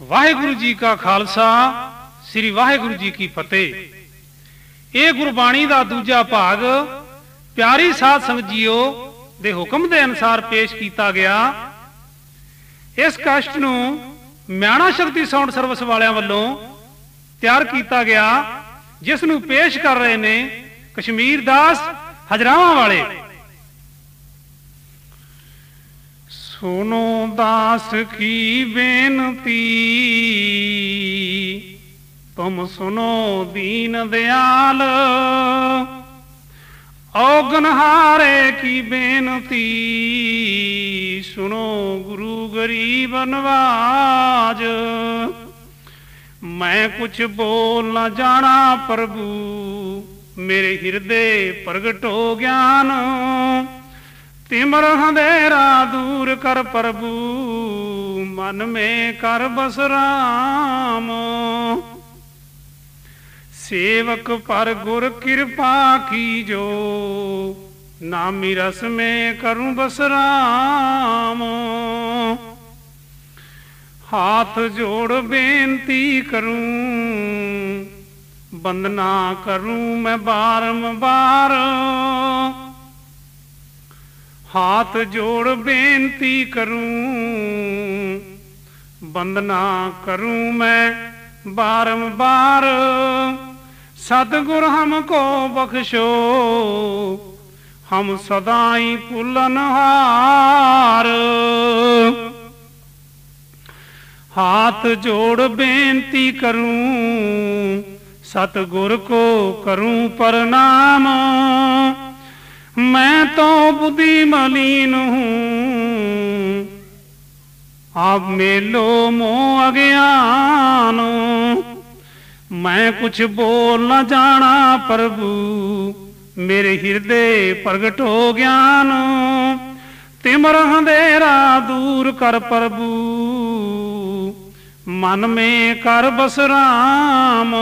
ਵਾਹਿਗੁਰੂ ਜੀ ਕਾ ਖਾਲਸਾ, ਸ੍ਰੀ ਵਾਹਿਗੁਰੂ ਜੀ ਕੀ ਫਤਿਹ। ਇਹ ਗੁਰਬਾਣੀ ਦਾ ਦੂਜਾ ਭਾਗ ਪਿਆਰੀ ਸਾਧ ਸੰਗਤ ਜੀਓ ਦੇ ਹੁਕਮ ਦੇ ਅਨੁਸਾਰ ਪੇਸ਼ ਕੀਤਾ ਗਿਆ। ਇਸ ਕਸ਼ਟ ਨੂੰ ਮਿਆਣਾ ਸ਼ਕਤੀ ਸਾਊਂਡ ਸਰਵਿਸ ਵਾਲਿਆਂ ਵੱਲੋਂ ਤਿਆਰ ਕੀਤਾ ਗਿਆ, ਜਿਸ ਨੂੰ ਪੇਸ਼ ਕਰ ਰਹੇ ਨੇ ਕਸ਼ਮੀਰ ਦਾਸ ਹਜਰਾਵਾਂ ਵਾਲੇ। ਸੁਨੋ ਦਾਸ ਕੀ ਬੇਨਤੀ। ਤੁਮ ਸੁਨੋ ਦੀਨ ਦਿਆਲ। ਔਗਨਹਾਰੇ ਕੀ ਬੇਨਤੀ। ਸੁਨੋ ਗੁਰੂ ਗਰੀਬ ਨਵਾਜ। ਮੈਂ ਕੁਛ ਬੋਲ ਨਾ ਜਾਣਾ ਪ੍ਰਭੂ। ਮੇਰੇ ਹਿਰਦੇ ਪ੍ਰਗਟੋ ਗਿਆਨ। ਤਿਮਰ ਹੰਦੇਰਾ ਦੂਰ ਕਰ ਪ੍ਰਭੂ, ਮਨ ਮੇ ਕਰ ਬਸਰਾਮ ਸੇਵਕ ਪਰ ਗੁਰ ਕਿਰਪਾ ਕੀਜੋ, ਨਾਮੀ ਰਸ ਮੇ ਕਰੂੰ ਬਸਰਾਮ ਹਾਥ ਜੋੜ ਬੇਨਤੀ ਕਰੂੰ, ਬੰਦਨਾ ਕਰੂੰ ਮੈਂ ਬਾਰੰਬਾਰ ਹਾਥ ਜੋੜ ਬੇਨਤੀ ਕਰੂੰ ਬੰਦਨਾ ਕਰੂੰ ਮੈਂ ਬਾਰੰਬਾਰ। ਸਤਗੁਰ ਹਮਕੋ ਬਖਸ਼ੋ, ਹਮ ਸਦਾਈ ਭੁੱਲਨਹਾਰ ਹਾਥ ਜੋੜ ਬੇਨਤੀ ਕਰੂੰ, ਸਤਗੁਰ ਕੋ ਕਰੂੰ ਪ੍ਰਣਾਮ। ਮੈਂ ਤਾਂ ਬੁੱਧੀ ਮਲੀਨ ਹੂੰ। ਆਪ ਮੇਲੋ ਮੋ ਅਗਿਆਨ। ਮੈਂ ਕੁਛ ਬੋਲ ਨਾ ਜਾਣਾ ਪ੍ਰਭੂ, ਮੇਰੇ ਹਿਰਦੇ ਪ੍ਰਗਟ ਹੋ ਗਿਆਨ। ਤਿਮਰ ਹੰਦੇਰਾ ਦੂਰ ਕਰ ਪ੍ਰਭੂ, ਮਨ ਮੇ ਕਰ ਬਸ ਰਾਮ।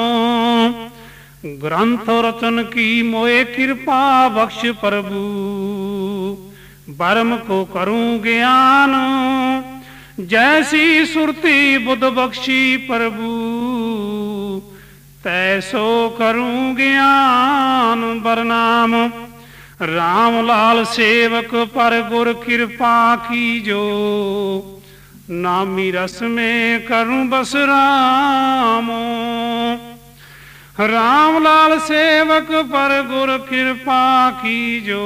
ਗ੍ਰੰਥ ਰਚਨ ਕੀ ਮੋਏ ਕਿਰਪਾ ਬਖਸ਼ ਪ੍ਰਭੂ। ਬਰਮ ਕੋ ਕਰੂੰ ਗਿਆਨ, ਜੈਸੀ ਸੁਰਤੀ ਬੁੱਧ ਬਖਸ਼ੀ ਪ੍ਰਭੂ। ਤੈਸੋ ਕਰੂੰ ਗਿਆਨ ਬਰਨਾਮ RAM ਲਾਲ ਸੇਵਕ ਪਰ ਗੁਰ ਕਿਰਪਾ ਕੀਜੋ। ਨਾਮੀ ਰਸ ਮੇ ਕਰੂੰ ਬਸ ਰਾਮ RAM ਲਾਲ ਸੇਵਕ ਪਰ ਗੁਰ ਕਿਰਪਾ ਕੀਜੋ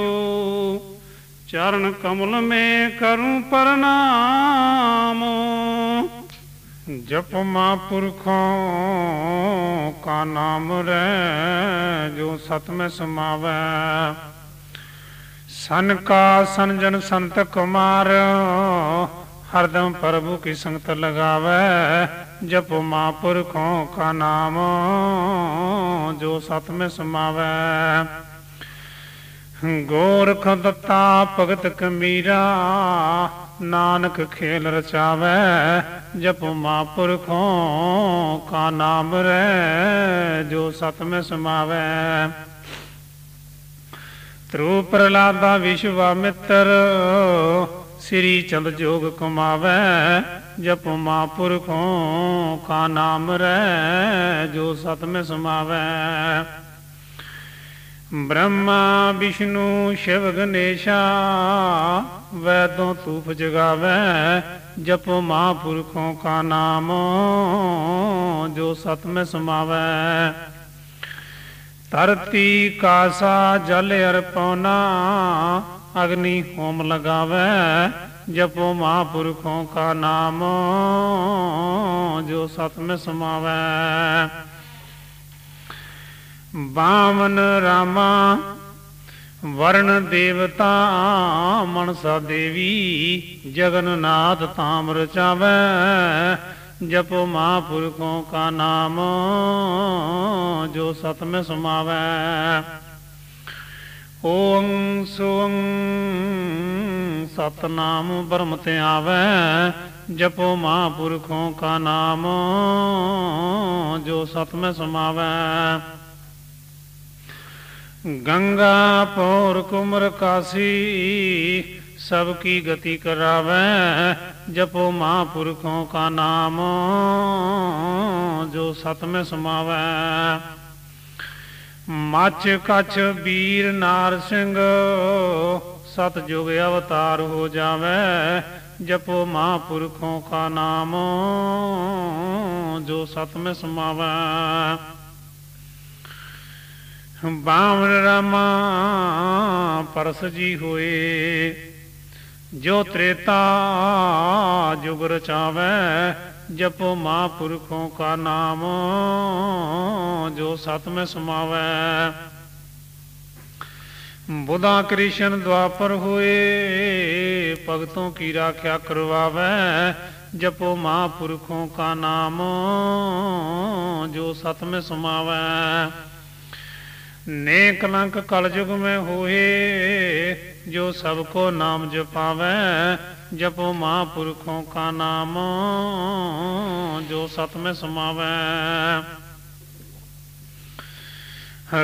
ਚਰਨ ਕਮਲ ਮੇ ਕਰੂੰ ਪ੍ਰਣਾਮ। ਜਪ ਮਹਾਂਪੁਰਖੋਂ ਕਾ ਨਾਮ ਰਹਿ, ਜੋ ਸਤ ਮੈਂ ਸਮਾਵੈ। ਸਨ ਕਾ ਸੰਜਨ ਸੰਤ ਕੁਮਾਰ ਹਰਦਮ ਪ੍ਰਭੂ ਕੀ ਸੰਗਤ ਲਗਾਵੇ? ਜਪ ਮਹਾਂਪੁਰਖੋਂ ਕਾ ਨਾਮ, ਜੋ ਸਤ ਮੈਂ ਸਮਾਵੈ ਗੋਰਖ ਦਿੱਤਾ ਭਗਤ ਕਮੀਰਾ, ਨਾਨਕ ਖੇਲ ਰਚਾਵੇ। ਜਪ ਮਹਾਂਪੁਰਖੋਂ ਕਾ ਨਾਮ ਰਹਿ ਜੋ ਸਤ ਮੈਂ ਸਮਾਵੈ ਤ੍ਰੂ ਪ੍ਰਲਾਦਾ ਵਿਸ਼ਵਾਮਿੱਤਰ ਸ੍ਰੀ ਚੰਦ ਜੋਗ ਕਮਾਵੇ, ਜਪ ਮਹਾਂਪੁਰਖੋਂ ਕਾ ਨਾਮ ਰਹਿ, ਜੋ ਸਤ ਮੈਂ ਸਮਾਵੈ। ਬ੍ਰਹਮਾ, ਵਿਸ਼ਨੂੰ, ਸ਼ਿਵ, ਗਣੇਸ਼ਾ, ਵੈਦੋਂ ਤੂਫ ਜਗਾਵੇ, ਜਪ ਮਹਾਂਪੁਰਖੋਂ ਕਾ ਨਾਮ, ਜੋ ਸਤ ਮੈਂ ਸਮਾਵੈ। ਧਰਤੀ ਕਾਸਾ ਜਲ ਅਰਪਉਨਾ ਅਗਨੀ ਹੋਮ ਲਗਾਵੇ, ਜਪੋ ਮਹਾਂਪੁਰਖੋਂ ਕਾ ਨਾਮ, ਜੋ ਸਤ ਮੈਂ ਸਮਾਵੈ ਬਾਮਨ ਰਾਮਾ, ਵਰਣ ਦੇਵਤਾ, ਮਨਸਾ ਦੇਵੀ, ਜਗਨਨਾਥ ਤਾਮ ਰਚਾਵੇ ਜਪੋ ਮਹਾਂਪੁਰਖੋਂ ਕਾ ਨਾਮ, ਜੋ ਸਤ ਮੈਂ ਸਮਾਵੈ ਓੰ ਸੁੰ ਸਤਨਾਮ ਬ੍ਰਹਮ ਤੇ ਆਵੇ, ਜਪੋ ਮਹਾਪੁਰਖੋਂ ਕਾ ਨਾਮ, ਜੋ ਸਤ ਮੈਂ ਸਮਾਵੇ। ਗੰਗਾ, ਪੌਰ, ਕੁਮਰ, ਕਾਸੀ, ਸਭ ਕੀ ਗਤੀ ਕਰਾਵੇ, ਜਪੋ ਮਹਾਪੁਰਖੋਂ ਕਾ ਨਾਮ, ਜੋ ਸਤ ਮੈਂ ਸਮਾਵੇ। ਮੱਛ ਕਛ ਵੀਰ ਨਾਰ ਸਿੰਘ ਸਤ ਜੁਗ ਅਵਤਾਰ ਹੋ ਜਾਵੇ, ਜਪੋ ਮਹਾਪੁਰਖੋਂ ਕਾ ਨਾਮ, ਜੋ ਸਤ में ਸਮਾਵੇ ਬਾਵਨ ਰਮਾ ਪਰਸ ਜੀ ਹੋਏ, ਜੋ ਤ੍ਰੇਤਾ ਜੁਗ ਰਚਾਵੇ ਜਪੋ ਮਹਾਪੁਰਖੋਂ ਕਾ ਨਾਮ, ਜੋ ਸਤ ਮੈਂ ਸਮਾਵੈ। ਬੁਧਾ ਕ੍ਰਿਸ਼ਨ ਦੁਆਪਰ ਹੋਏ, ਭਗਤੋਂ ਕੀ ਰਾਖਿਆ ਕਰਵਾਵੇ। ਜਪੋ ਮਹਾਪੁਰਖੋਂ ਕਾ ਨਾਮ, ਜੋ ਸਤ ਮੈਂ ਸਮਾਵੈ। ਨੇ ਕਲੰਕ ਕਲਯੁਗ ਮੈਂ ਹੋਏ, ਜੋ ਸਭ ਕੋ ਨਾਮ ਜਪਾਵੇ, ਜਪੋ ਮਹਾਪੁਰਖੋਂ ਕਾ ਨਾਮ, ਜੋ ਸਤ ਮੈਂ ਸਮਾਵੇ।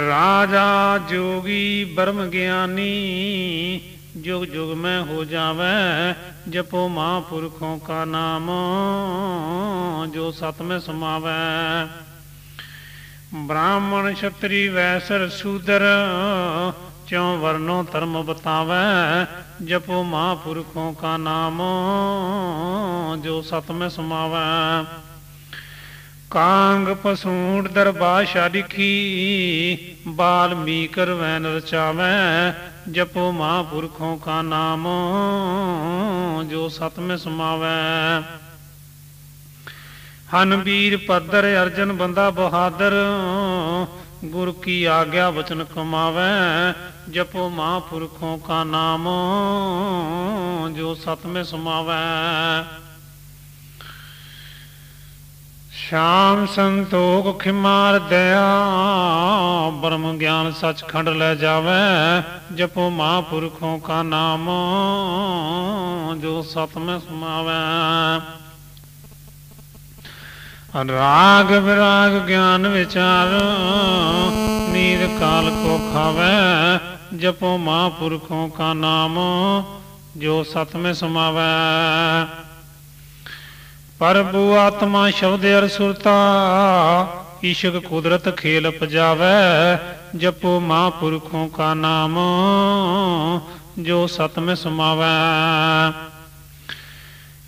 ਰਾਜਾ ਜੋਗੀ ਬਰਮ ਗਿਆਨੀ, ਜੁਗ ਜੁਗ ਮੈਂ ਹੋ ਜਾਵੇ, ਜਪੋ ਮਹਾਪੁਰਖੋਂ ਕਾ ਨਾਮ, ਜੋ ਸਤ ਮੈਂ ਸਮਾਵੇ। ਬ੍ਰਾਹਮਣ ਛਤਰੀ ਵੈਸਰ ਸੂਦਰ, ਚੋਂ ਵਰਨੋ ਧਰਮ ਬਤਾਵੇ, ਜਪੋ ਮਹਾਪੁਰਖੋਂ ਕਾ ਨਾਮ, ਜੋ ਸਤ ਮੈਂ ਸਮਾਵੇ। ਕਾਂਗ ਪਸੂੜ ਦਰਬਾਸ਼ਾ ਲਿਖੀ ਬਾਲਮੀ ਕਰਵੈਨ ਰਚਾਵੇ ਜਪੋ ਮਹਾਪੁਰਖੋਂ ਕਾ ਨਾਮ, ਜੋ ਸਤ ਮੈਂ ਸਮਾਵੇ। ਹਨ ਵੀਰ ਪੱਦਰ ਅਰਜਨ ਬੰਦਾ ਬਹਾਦਰ। ਗੁਰ ਕੀ ਆਗਿਆ ਵਚਨ ਕਮਾਵੇ, ਜਪੋ ਮਹਾਪੁਰਖੋਂ ਕਾ ਨਾਮ, ਜੋ ਸਤ ਸਮਾਵੇ। ਸ਼ਾਮ ਸੰਤੋਖ ਖਿਮਾਰ ਦਇਆ, ਬ੍ਰਹਮ ਗਿਆਨ ਸਚ ਖੰਡ ਲੈ ਜਾਵੇ, ਜਪੋ ਮਹਾਪੁਰਖੋਂ ਕਾ ਨਾਮ, ਜੋ ਸਤ ਮੇ ਸਮਾਵੇ। ਰਾਗ ਵਿਰਾਗ ਗਿਆਨ ਵਿਚਾਰ ਨੀਰ ਕਾਲ ਕੋ ਖਾਵੇ, ਜਪੋ ਮਹਾਪੁਰਖੋਂ ਕਾ ਨਾਮ, ਜੋ ਸਤ ਮੇ ਸਮਾਵੈ। ਆਤਮਾ ਸ਼ਬਦ ਅਰ ਸੁਰਤਾ, ਈਸ਼ਕ ਕੁਦਰਤ ਖੇਲ ਪਜਾਵੇ, ਜਪੋ ਮਹਾਪੁਰਖੋਂ ਕਾ ਨਾਮ, ਜੋ ਸਤ ਮੇ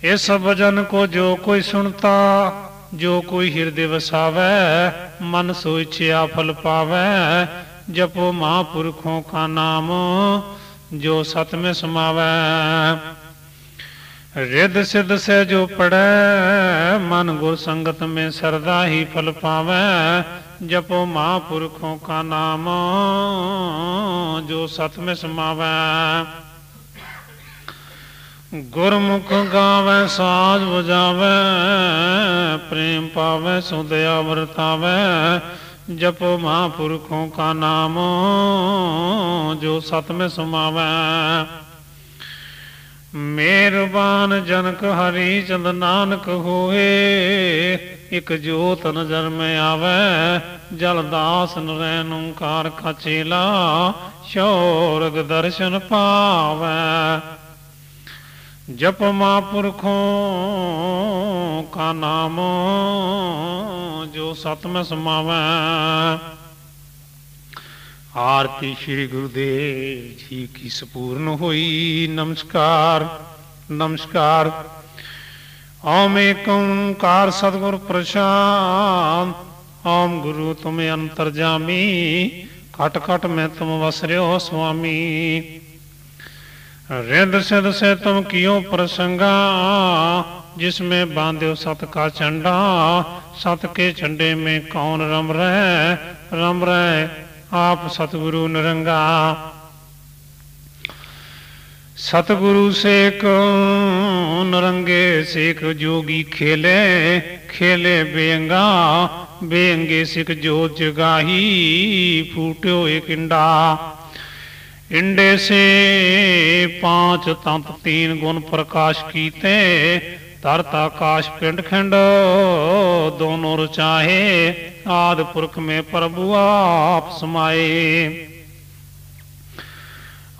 ਇਸ ਭਜਨ ਕੋ ਜੋ ਕੋਈ ਸੁਣਤਾ ਜੋ ਕੋਈ ਹਿਰਦੇ ਵਸਾਵੇ, ਮਨ ਸੋ ਇਛਿਆ ਫਲ ਪਾਵੇ, ਜਪੋ ਮਹਾਪੁਰਖੋਂ ਕਾ ਨਾਮ, ਜੋ ਸਤ ਮੇ ਸਮਾਵੇ। ਰਿੱਧ ਸਿੱਧ ਸੇ ਜੋ ਪੜੈ, ਮਨ ਗੁਰ ਸੰਗਤ ਮੇ ਸਰਦਾ ਹੀ ਫਲ ਪਾਵੇ, ਜਪੋ ਮਹਾਪੁਰਖੋਂ ਕਾ ਨਾਮ, ਜੋ ਸਤ ਮੇ ਸਮਾਵੇ। ਗੁਰਮੁਖ ਗਾਵੇ, ਸਾਜ ਵਜਾਵੇ, ਪ੍ਰੇਮ ਪਾਵੇ ਸੋ ਦਇਆ ਵਰਤਾਵੇ ਜਪੋ ਮਹਾਪੁਰਖੋਂ ਕਾ ਨਾਮ, ਜੋ ਸਤ ਮੇ ਸੁਮਾਵੇ। ਮੇਰਬਾਨ ਜਨਕ ਹਰੀ ਚੰਦ ਨਾਨਕ ਹੋਏ, ਇਕ ਜੋਤ ਨਜ਼ਰ ਮੇ ਆਵੇ ਜਲਦਾਸ ਨਰੈਣ ਓੰਕਾਰ ਕਾ ਚੇਲਾ, ਸ਼ੌਰਗ ਦਰਸ਼ਨ ਪਾਵੇ। ਜਪ ਮਹਾਪੁਰਖੋਂ ਕਾ ਨਾਮ, ਜੋ ਸਤ ਮੈਂ ਸਮਾਵੈ ਆਰਤੀ ਸ੍ਰੀ ਗੁਰਦੇਵ ਜੀ ਕੀ ਸਪੂਰਨ ਹੋਈ, ਨਮਸਕਾਰ ਨਮਸਕਾਰ। ਓਮੇ ਕਾਰ ਸਤਗੁਰ ਪ੍ਰਸ਼ਾਦ ਓਮ ਗੁਰੂ ਤੁਮੇ ਅੰਤਰਜਾਮੀ ਘਟ ਘਟ ਮੈਂ ਤੁਮ ਵਸਰਿਓ ਸੁਆਮੀ। रिद सिद से तुम कियो प्रसंगा? जिसमें बांध्यो सत का चंडा सत के चंडे में कौन रम रहे? रम रहे आप सतगुरु निरंगा। सतगुरु सेक नरंगे? सेक जोगी खेले खेले बेंगा। बेंगे सिख जो जगाही, फूट्यो एक इंडा। इंडे से पांच तंत तीन गुण प्रकाश कीते तरत आकाश पिंड खंड दोनों रचाहे आदि पुरख में प्रभु आप समाए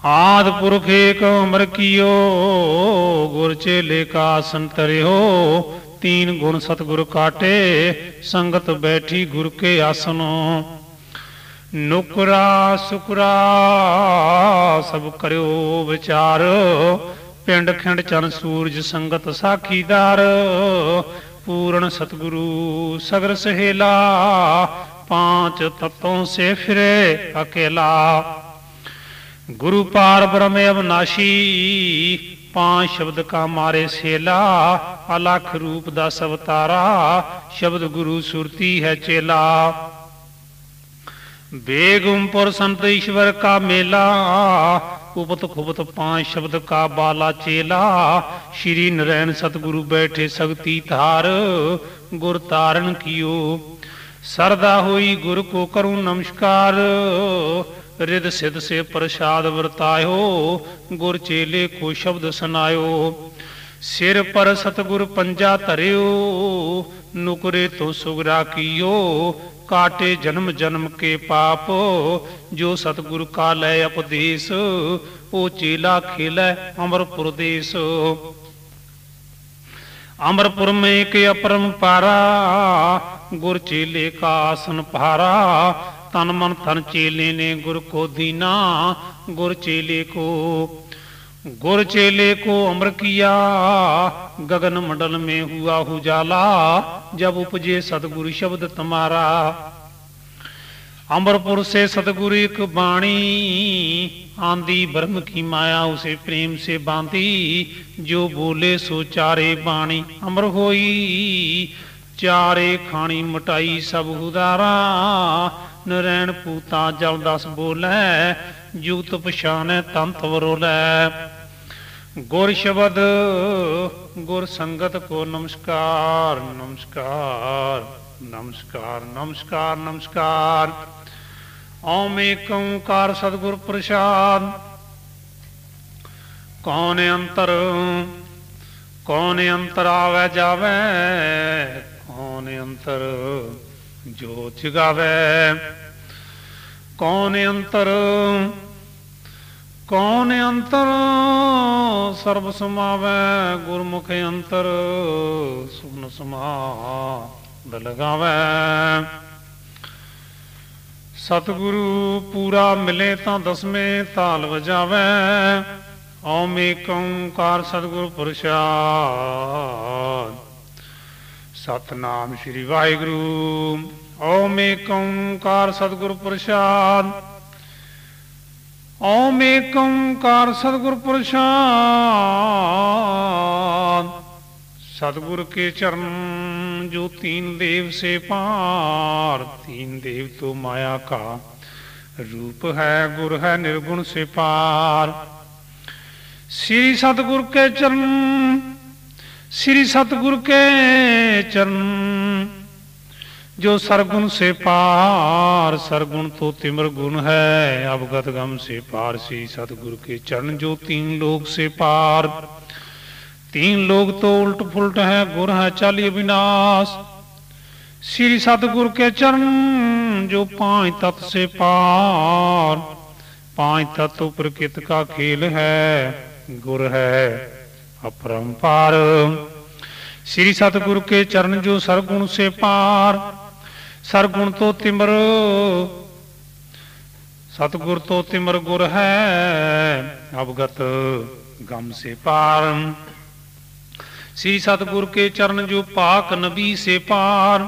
आद पुरख एक अमर कियो गुर चेले का संतरियो तीन गुण सतगुरु काटे संगत बैठी गुरु के आसनों ਨੁਕਰਾ ਸੁਕਰਾ ਸਭ ਕਰਿਓ ਵਿਚਾਰ। ਪਿੰਡ ਖਿੰਡ ਚਨ ਸੂਰਜ ਸੰਗਤ ਸਾਖੀਦਾਰ ਪੂਰਨ ਸਤਗੁਰੂ ਸਗਰ ਸਹੇਲਾ, ਪਾਂਚ ਤਤੋਂ ਸੇ ਫਿਰੇ ਅਕੇਲਾ। ਗੁਰੂ ਪਾਰ ਬ੍ਰਹਮ ਅਵਨਾਸ਼ੀ, ਪਾਂ ਸ਼ਬਦ ਕਾ ਮਾਰੇ ਸੇਲਾ, ਅਲਖ ਰੂਪ ਦਾ ਸਵਤਾਰਾ ਸ਼ਬਦ ਗੁਰੂ ਸੁਰਤੀ ਹੈ ਚੇਲਾ। ਬੇਗੁੰਪੁਰ ਸੰਤ ਈਸ਼ਵਰ ਕਾ ਮੇਲਾ, ਉਪਤ ਖੁਬਤ ਪਾਂਚ ਸ਼ਬਦ ਕਾ ਬਾਲਾ ਚੇਲਾ। ਸ਼੍ਰੀ ਨਰੈਣ ਸਤਗੁਰੂ ਬੈਠੇ ਸਗਤੀ ਧਾਰ, ਗੁਰ ਤਾਰਨ ਕੀਓ। ਸਰਦਾ ਹੋਈ ਗੁਰ ਕੋ ਕਰੂੰ ਨਮਸਕਾਰ ਰਿਦ ਸਿਧ ਸੇ ਪ੍ਰਸਾਦ ਵਰਤਾਇਓ, ਗੁਰ ਚੇਲੇ ਕੋ ਸ਼ਬਦ ਸੁਨਾਇਓ ਸਿਰ ਪਰ ਸਤਗੁਰ ਪੰਜਾ ਧਰਿਓ, ਨੁਕਰੇ ਤੋਂ ਸੁਗਰਾ ਕੀਓ। ਕਾਟੇ ਜਨਮ ਜਨਮ ਕੇ ਪਾਪ, ਜੋ ਸਤਗੁਰ ਕਾ ਲੈ ਉਪਦੇਸ਼, ਉਹ ਚੇਲਾ ਖੇਲੇ ਅਮਰਪੁਰ ਦੇਸ। ਅਮਰਪੁਰ ਮੇ ਕੇ ਅਪਰੰਪਾਰਾ ਗੁਰ ਚੇਲੇ ਕਾ ਆਸਨ ਭਾਰਾ, ਤਨ ਮਨ ਤਨ ਚੇਲੇ ਨੇ ਗੁਰ ਕੋ ਦੀਨਾ, ਗੁਰ ਚੇਲੇ ਕੋ गुर चेले को अमर किया गगन मंडल में हुआ उजाला जब उपजे सतगुरु शब्द तुम्हारा अमरपुर से सतगुरु एक बाणी आंधी ब्रह्म की माया उसे प्रेम से बांधी जो बोले सो चारे बाणी अमर होई ਚਾਰੇ ਖਾਣੀ ਮਟਾਈ ਸਭ ਹੁਦਾਰਾ ਨਰੈਣ ਪੂਤਾ ਜਲ ਦਸ ਬੋਲੇ ਜੁਗਤ ਪਛਾਨੈ ਤੰਤ ਵਰੋਲੇ ਗੁਰ ਸ਼ਬਦ, ਗੁਰ ਸੰਗਤ ਕੋ ਨਮਸਕਾਰ ਨਮਸਕਾਰ ਨਮਸਕਾਰ ਨਮਸਕਾਰ ਨਮਸਕਾਰ। ਓਮ ਏਕ ਸਤਿਗੁਰ ਪ੍ਰਸਾਦ, ਕੌਣ ਅੰਤਰ ਕੌਣ ਅੰਤਰ ਆਵੇ ਜਾਵੇ, ਕੌਣ ਅੰਤਰ ਜੋ ਜਗਾਵੇ ਕੌਣ ਅੰਤਰ ਕੌਣ ਅੰਤਰ? ਸਰਬ ਸਮਾਵੈ ਗੁਰਮੁਖ ਅੰਤਰ। ਸੁਨ ਸਮਾਦ ਲਗਾਵੇ। ਸਤਿਗੁਰੂ ਪੂਰਾ ਮਿਲੇ ਤਾਂ ਦਸਵੇਂ ਤਾਲ ਵਜਾਵੇ। ਓਮ ਏਕ ਓੰਕਾਰ ਸਤਿਗੁਰ ਪ੍ਰਸਾਦ। ਸਤਨਾਮ ਸ੍ਰੀ ਵਾਹਿਗੁਰੂ। ਓਮ ਏਕ ਓੰਕਾਰ ਸਤਿਗੁਰ ਪ੍ਰਸਾਦ। ਓਮ ਏਕ ਓੰਕਾਰ ਸਤਿਗੁਰ ਪ੍ਰਸਾਦ सतगुरु के चरण जो तीन देव से पार तीन देव तो माया का रूप है गुर है निर्गुण से पार श्री सतगुरु के चरण श्री सतगुरु के चरण ਜੋ ਸਰਗੁਣ ਸੇ ਪਾਰ, ਸਰਗੁਣ ਤੋਂ ਤਿਮਰ ਗੁਣ ਹੈ। ਅਵਗਤ ਗਮ ਸੇ ਪਾਰ ਸੀ ਸਤਿਗੁਰ ਕੇ ਚਰਨ, ਜੋ ਤੀਨ ਲੋਕ ਸੇ ਪਾਰ। ਤੀਨ ਲੋਕ ਤੋਂ ਉਲਟ ਫੁਲਟ ਹੈ, ਗੁਰ ਹੈ ਚਾਲੀ ਅਬਿਨਾਸ਼ ਸ੍ਰੀ ਸਤਿਗੁਰ ਕੇ ਚਰਨ, ਜੋ ਪਾਂਚ ਤਤ ਸੇ ਪਾਰ। ਪਾਂਚ ਤਤ ਉਪਰ ਕਿਤ ਕਾ ਖੇਲ ਹੈ, ਗੁਰ ਹੈ ਅਪਰੰਪਾਰ। ਸ੍ਰੀ ਸਤਿਗੁਰ ਕੇ ਚਰਨ, ਜੋ ਸਰਗੁਣ ਸੇ ਪਾਰ। ਸਰਗੁਣ ਤੋਂ ਤਿਮਰ, ਸਤਗੁਰ ਤੋਂ ਤਿਮਰ ਗੁਰ ਹੈ, ਅਵਗਤ ਗਮ ਸੇ ਪਾਰ। ਸ੍ਰੀ ਸਤਗੁਰ ਕੇ ਚਰਨ ਜੋ ਪਾਕ ਨਬੀ ਸੇ ਪਾਰ,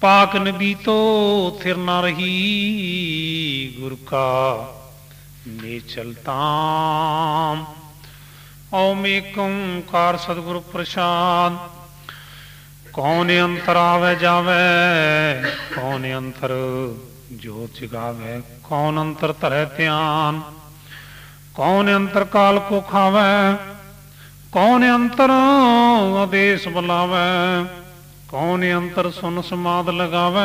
ਪਾਕ ਨਬੀ ਤੋਂ ਥਿਰ ਨਾ ਰਹੀ ਗੁਰ ਕਾ ਨੇ ਚਲਤਾ ਔ ਮੇ ਕਾਰ ਸਤਗੁਰ ਪ੍ਰਸ਼ਾਦ ਕੌਣ ਅੰਤਰ ਆਵੇ ਜਾਵੇ, ਕੌਣ ਅੰਤਰ ਜੋਤ ਜਗਾਵੇ, ਕੌਣ ਅੰਤਰ ਧਰੇ ਧਿਆਨ, ਕੌਣ ਅੰਤਰ ਕਾਲ ਕੋ ਖਾਵੇ, ਕੌਣ ਅੰਤਰ ਆਦੇਸ਼ ਬੁਲਾਵੇ, ਕੌਣ ਅੰਤਰ ਸੁਨ ਸਮਾਦ ਲਗਾਵੇ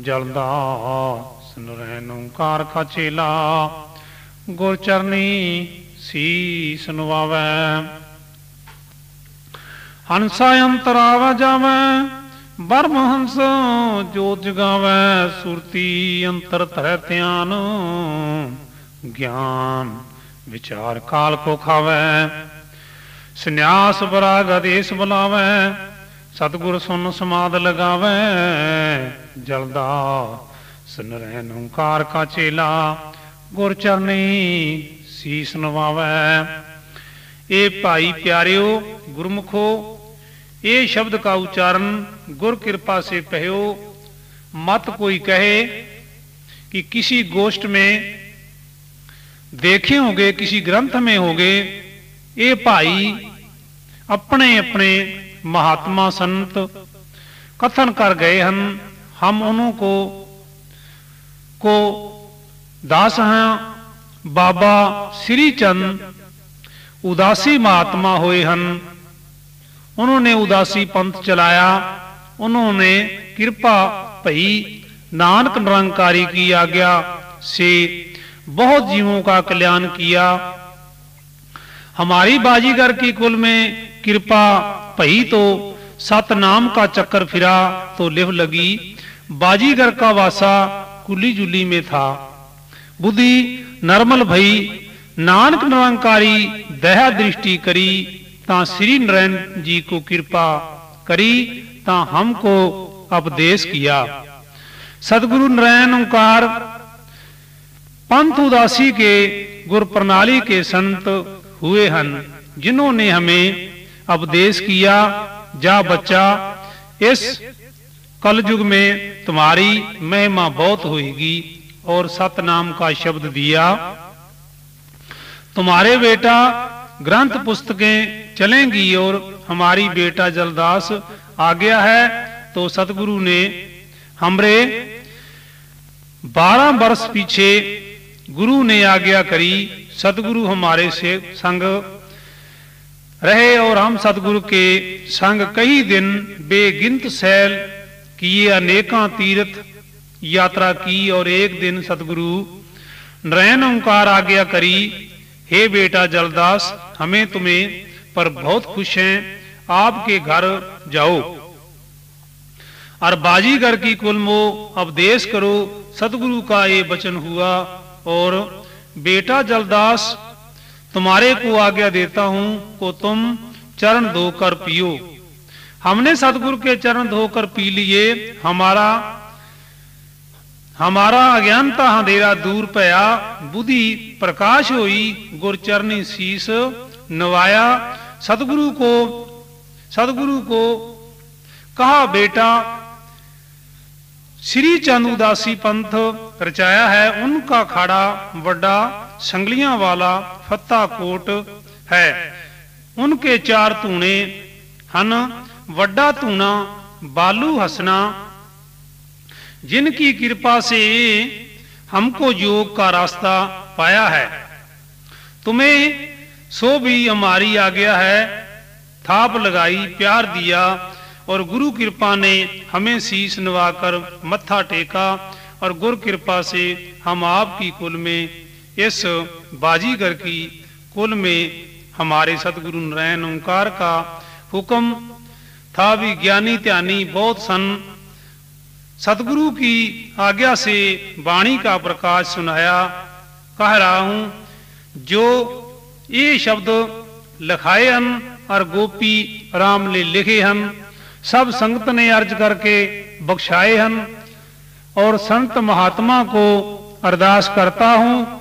ਜਲਦਾ ਸੁਨਰਹਿ ਓੰਕਾਰ ਕਾ ਚੇਲਾ, ਗੁਰ ਚਰਨੀ ਸੀਸ ਨਵਾਵੇ। ਹੰਸਾ ਅੰਤਰ ਆਵਾ ਜਾਵੇ ਬਰਮ ਹੰਸ ਜੋਤ ਜਗਾਵੇ, ਸੁਰਤੀ ਅੰਤਰ ਧਰੈ ਧਿਆਨ। ਗਿਆਨ ਵਿਚਾਰ ਕਾਲ ਕੋ ਖਾਵੈ, ਸੰਨਿਆਸ ਬਰਾਗ ਆਦੇਸ਼ ਬੁਲਾਵੈ, ਸਤਿਗੁਰ ਸੁਨ ਸਮਾਦ ਲਗਾਵੈ ਜਲਦਾ ਸੁਨ ਓੰਕਾਰ ਕਾ ਚੇਲਾ, ਗੁਰ ਚਰਨੀ ਸੀਸ ਨਵਾਵੈ। ਇਹ ਭਾਈ ਪਿਆਰਿਓ, ਗੁਰਮੁਖੋ ये शब्द का उच्चारण गुर कृपा से कहो, मत कोई कहे कि किसी गोष्ठ में देखे होंगे, किसी ग्रंथ में होंगे, ये भाई अपने अपने महात्मा संत कथन कर गए हैं हम उन्हों को को दास हैं। बाबा श्री चंद उदासी महात्मा हुए हैं उन्होंने उदासी पंथ चलाया। उन्होंने कृपा भई। नानक निरंकारी की आज्ञा से बहुत जीवों का कल्याण किया। हमारी बाजीगर की कुल में कृपा भई तो सतनाम का चक्कर फिरा तो लिव लगी। बाजीगर का वासा कुली जुली में था। बुद्धि नरमल भई। नानक निरंकारी दया दृष्टि करी। ਤਾਂ ਸ੍ਰੀ ਨਰੈਣ ਜੀ ਕੋ ਕਿਰਪਾ ਕਰੀ ਤਾਂ ਹਮਕੋ ਉਪਦੇਸ਼ ਕੀਆ सदगुरु नरैन ओंकार पंथ उदासी के गुर प्रणाली के संत हुए हन जिन्होंने हमें उपदेश किया जा बच्चा इस कलयुग में तुम्हारी महिमा बहुत होगी और सतनाम का शब्द दिया तुम्हारे बेटा ग्रंथ पुस्तकें चलेंगी और हमारी बेटा जलदास आ गया है तो सतगुरु ने हमरे बारह वर्ष पीछे गुरु ने आज्ञा करी, सतगुरु हमारे से संग रहे और हम सतगुरु के संग कई दिन बेगिनत सैल किए, अनेका तीर्थ यात्रा की और एक दिन सतगुरु नरैन ओंकार आज्ञा करी, हे बेटा जलदास, हमें तुम्हें पर बहुत खुश हैं, आपके घर जाओ। और बाजीगर की कुल मो उपदेश करो सतगुरु का ये वचन हुआ, और बेटा जलदास, तुम्हारे को आज्ञा देता हूँ को तुम चरण धोकर पियो। हमने सतगुरु के चरण धोकर पी लिए, हमारा हमारा अज्ञानता अंधेरा दूर पया, बुद्धि प्रकाश हुई गुरचरनी शीस नवाया सतगुरु को सतगुरु को कहा बेटा श्री चंद उदासी पंथ रचाया है उनका खाड़ा बड़ा संगलियां वाला फत्ता कोट है उनके चार तूने हन वड्डा तूना बालू हसना जिनकी कृपा से हमको योग का रास्ता पाया है तुम्हें सो भी हमारी आज्ञा है। थाप लगाई, प्यार दिया और गुरु कृपा ने हमें शीश नवाकर मत्था टेका और गुरु कृपा से हम आपकी कुल में इस बाजीगर की कुल में हमारे सतगुरु नारायण ओंकार का हुक्म, था भी ज्ञानी त्यानी बहुत सन। सतगुरु की आज्ञा से वाणी का प्रकाश सुनाया। कह रहा हूँ, जो ये शब्द लिखाए हन और गोपी राम ने लिखे हन सब संगत ने अर्ज़ करके बख्शाए हन और संत महात्मा को अरदास करता हूँ।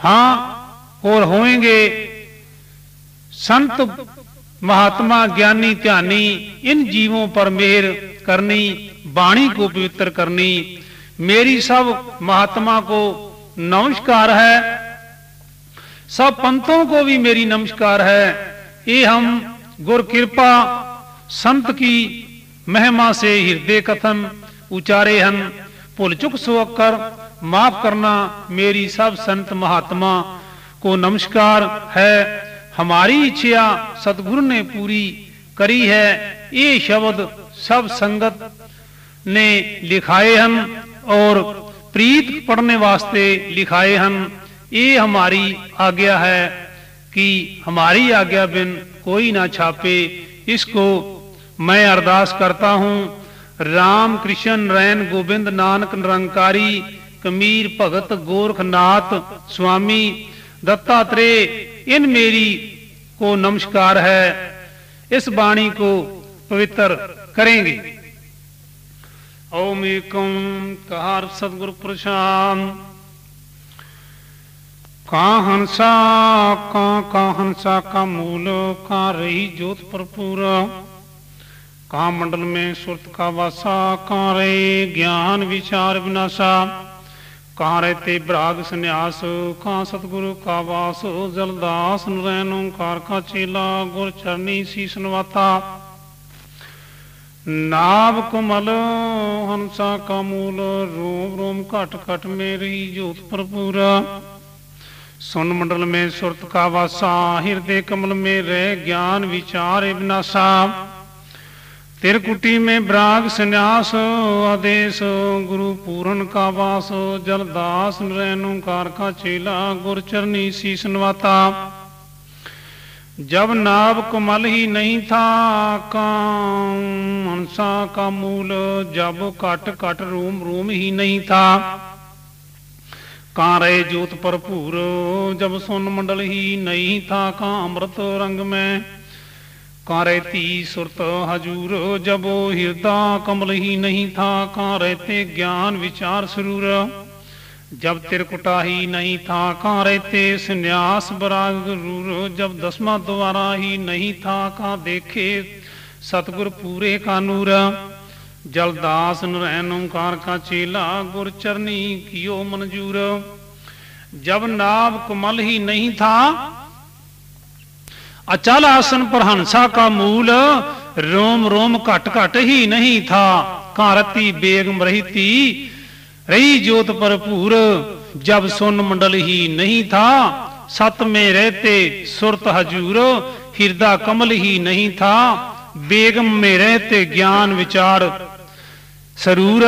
हाँ, और होंगे संत महात्मा ज्ञानी ध्यानी, इन जीवों पर मेहर करनी, वाणी को पवित्र करनी। मेरी सब महात्मा को नमस्कार है। सब पंथों को भी मेरी नमस्कार है ये हम गुर कृपा संत की महिमा से हृदय कथन उचारे हन भुल चुक सोकर माफ करना मेरी सब संत महात्मा को नमस्कार है हमारी इच्छा सतगुरु ने पूरी करी है ये शब्द सब संगत ने लिखाए हन और प्रीत पढ़ने वास्ते लिखाए हन ये हमारी आज्ञा है कि हमारी आज्ञा बिन कोई ना छापे इसको मैं अरदास करता हूँ राम कृष्ण रैन गोविंद नानक निरंकारी कमीर भगत गोरखनाथ स्वामी दत्तात्रेय इन मेरी को नमस्कार है इस वाणी को पवित्र करेंगे ओम एकम कहार सदगुरु प्रशांत का हंसा का का हंसा का मूल का रही जोत भरपूर का मंडल में सुरत का वासा का रहे ज्ञान विचार विनाशा ਕਹਾਂ ਰਹਤੇ ਬਰਾਗ ਸੰਨਿਆਸ ਕਹਾਂ ਸਤਿਗੁਰੂ ਕਾ ਵਾਸ ਜਲਦਾਸ ਨਰੈਨ ਓੰਕਾਰ ਕਾ ਚੇਲਾ ਗੁਰ ਚਰਨੀ ਸੀਸ ਨਵਾਤਾ ਨਾਭ ਕਮਲ ਹੰਸਾ ਕਾ ਮੂਲ ਰੂਮ ਰੂਮ ਘਟ ਘਟ ਮੇਰੀ ਜੋਤ ਭਰਪੂਰਾ सुन मंडल में सुरत का वासा हृदय कमल में रह ज्ञान विचार अविनाशा तिरकुटी में ब्राग संन्यास आदेश गुरु पूरन का वास जलदास नरैनुकार का चेला गुरचरनी शीश नवाता जब नाभ कमल ही नहीं था काम हंसा का मूल जब कट कट रूम रूम ही नहीं था ਕਾਂ ਕਾਰੇ ਜੋਤ ਭਰਪੂਰ, ਜਬ ਸੁਨ ਮੰਡਲ ਹੀ ਨਹੀਂ ਥਾ ਕਾਂ ਅੰਮ੍ਰਿਤ ਰੰਗ ਮੈਂ। ਕਾਂ ਕਾਰੇ ਤੀ ਸੁਰਤ ਹਜੂਰ, ਜਬ ਹਿਰਦਾ ਕਮਲ ਹੀ ਨਹੀਂ ਥਾ ਕਾਰੇ ਤੇ ਗਿਆਨ ਵਿਚਾਰ ਸਰੂਰ। ਜਬ ਤਿਰਕੁਟਾ ਹੀ ਨਹੀਂ ਥਾ ਕਾਰੇ ਤੇ ਸੰਨਿਆਸ ਬਰਾਗ ਰੂਰ, ਜਬ ਦਸਮਾ ਦੁਆਰਾ ਹੀ ਨਹੀਂ ਥਾ ਕਾਂ ਦੇਖੇ ਸਤਗੁਰ ਪੂਰੇ ਕਾ ਜਲਦਾਸ ਨਰੈਣ ਓੰਕਾਰ ਕਾ ਚੇਲਾ, ਗੁਰ ਚਰਨੀ ਕੀਓ ਮਨਜੂਰ। ਜਬ ਨਾਭ ਕਮਲ ਹੀ ਨਹੀਂ ਥਾ, ਅਚਲ ਆਸਨ ਪਰ ਹੰਸਾ ਕਾ ਮੂਲ, ਰੋਮ ਰੋਮ ਘਟ ਘਟ ਹੀ ਨਹੀਂ ਥਾ। ਕਾਰਤੀ ਬੇਗਮ ਰਹੀਤੀ ਰਹੀ ਜੋਤ ਭਰਪੂਰ, ਜਬ ਸੁਨ ਮੰਡਲ ਹੀ ਨਹੀਂ ਥਾ। ਸਤ ਮੇ ਰਹਤੇ ਸੁਰਤ ਹਜੂਰ, ਹਿਰਦਾ ਕਮਲ ਹੀ ਨਹੀਂ ਥਾ। ਬੇਗਮ ਮੇ ਰਹਤੇ ਗਿਆਨ ਵਿਚਾਰ सरूर,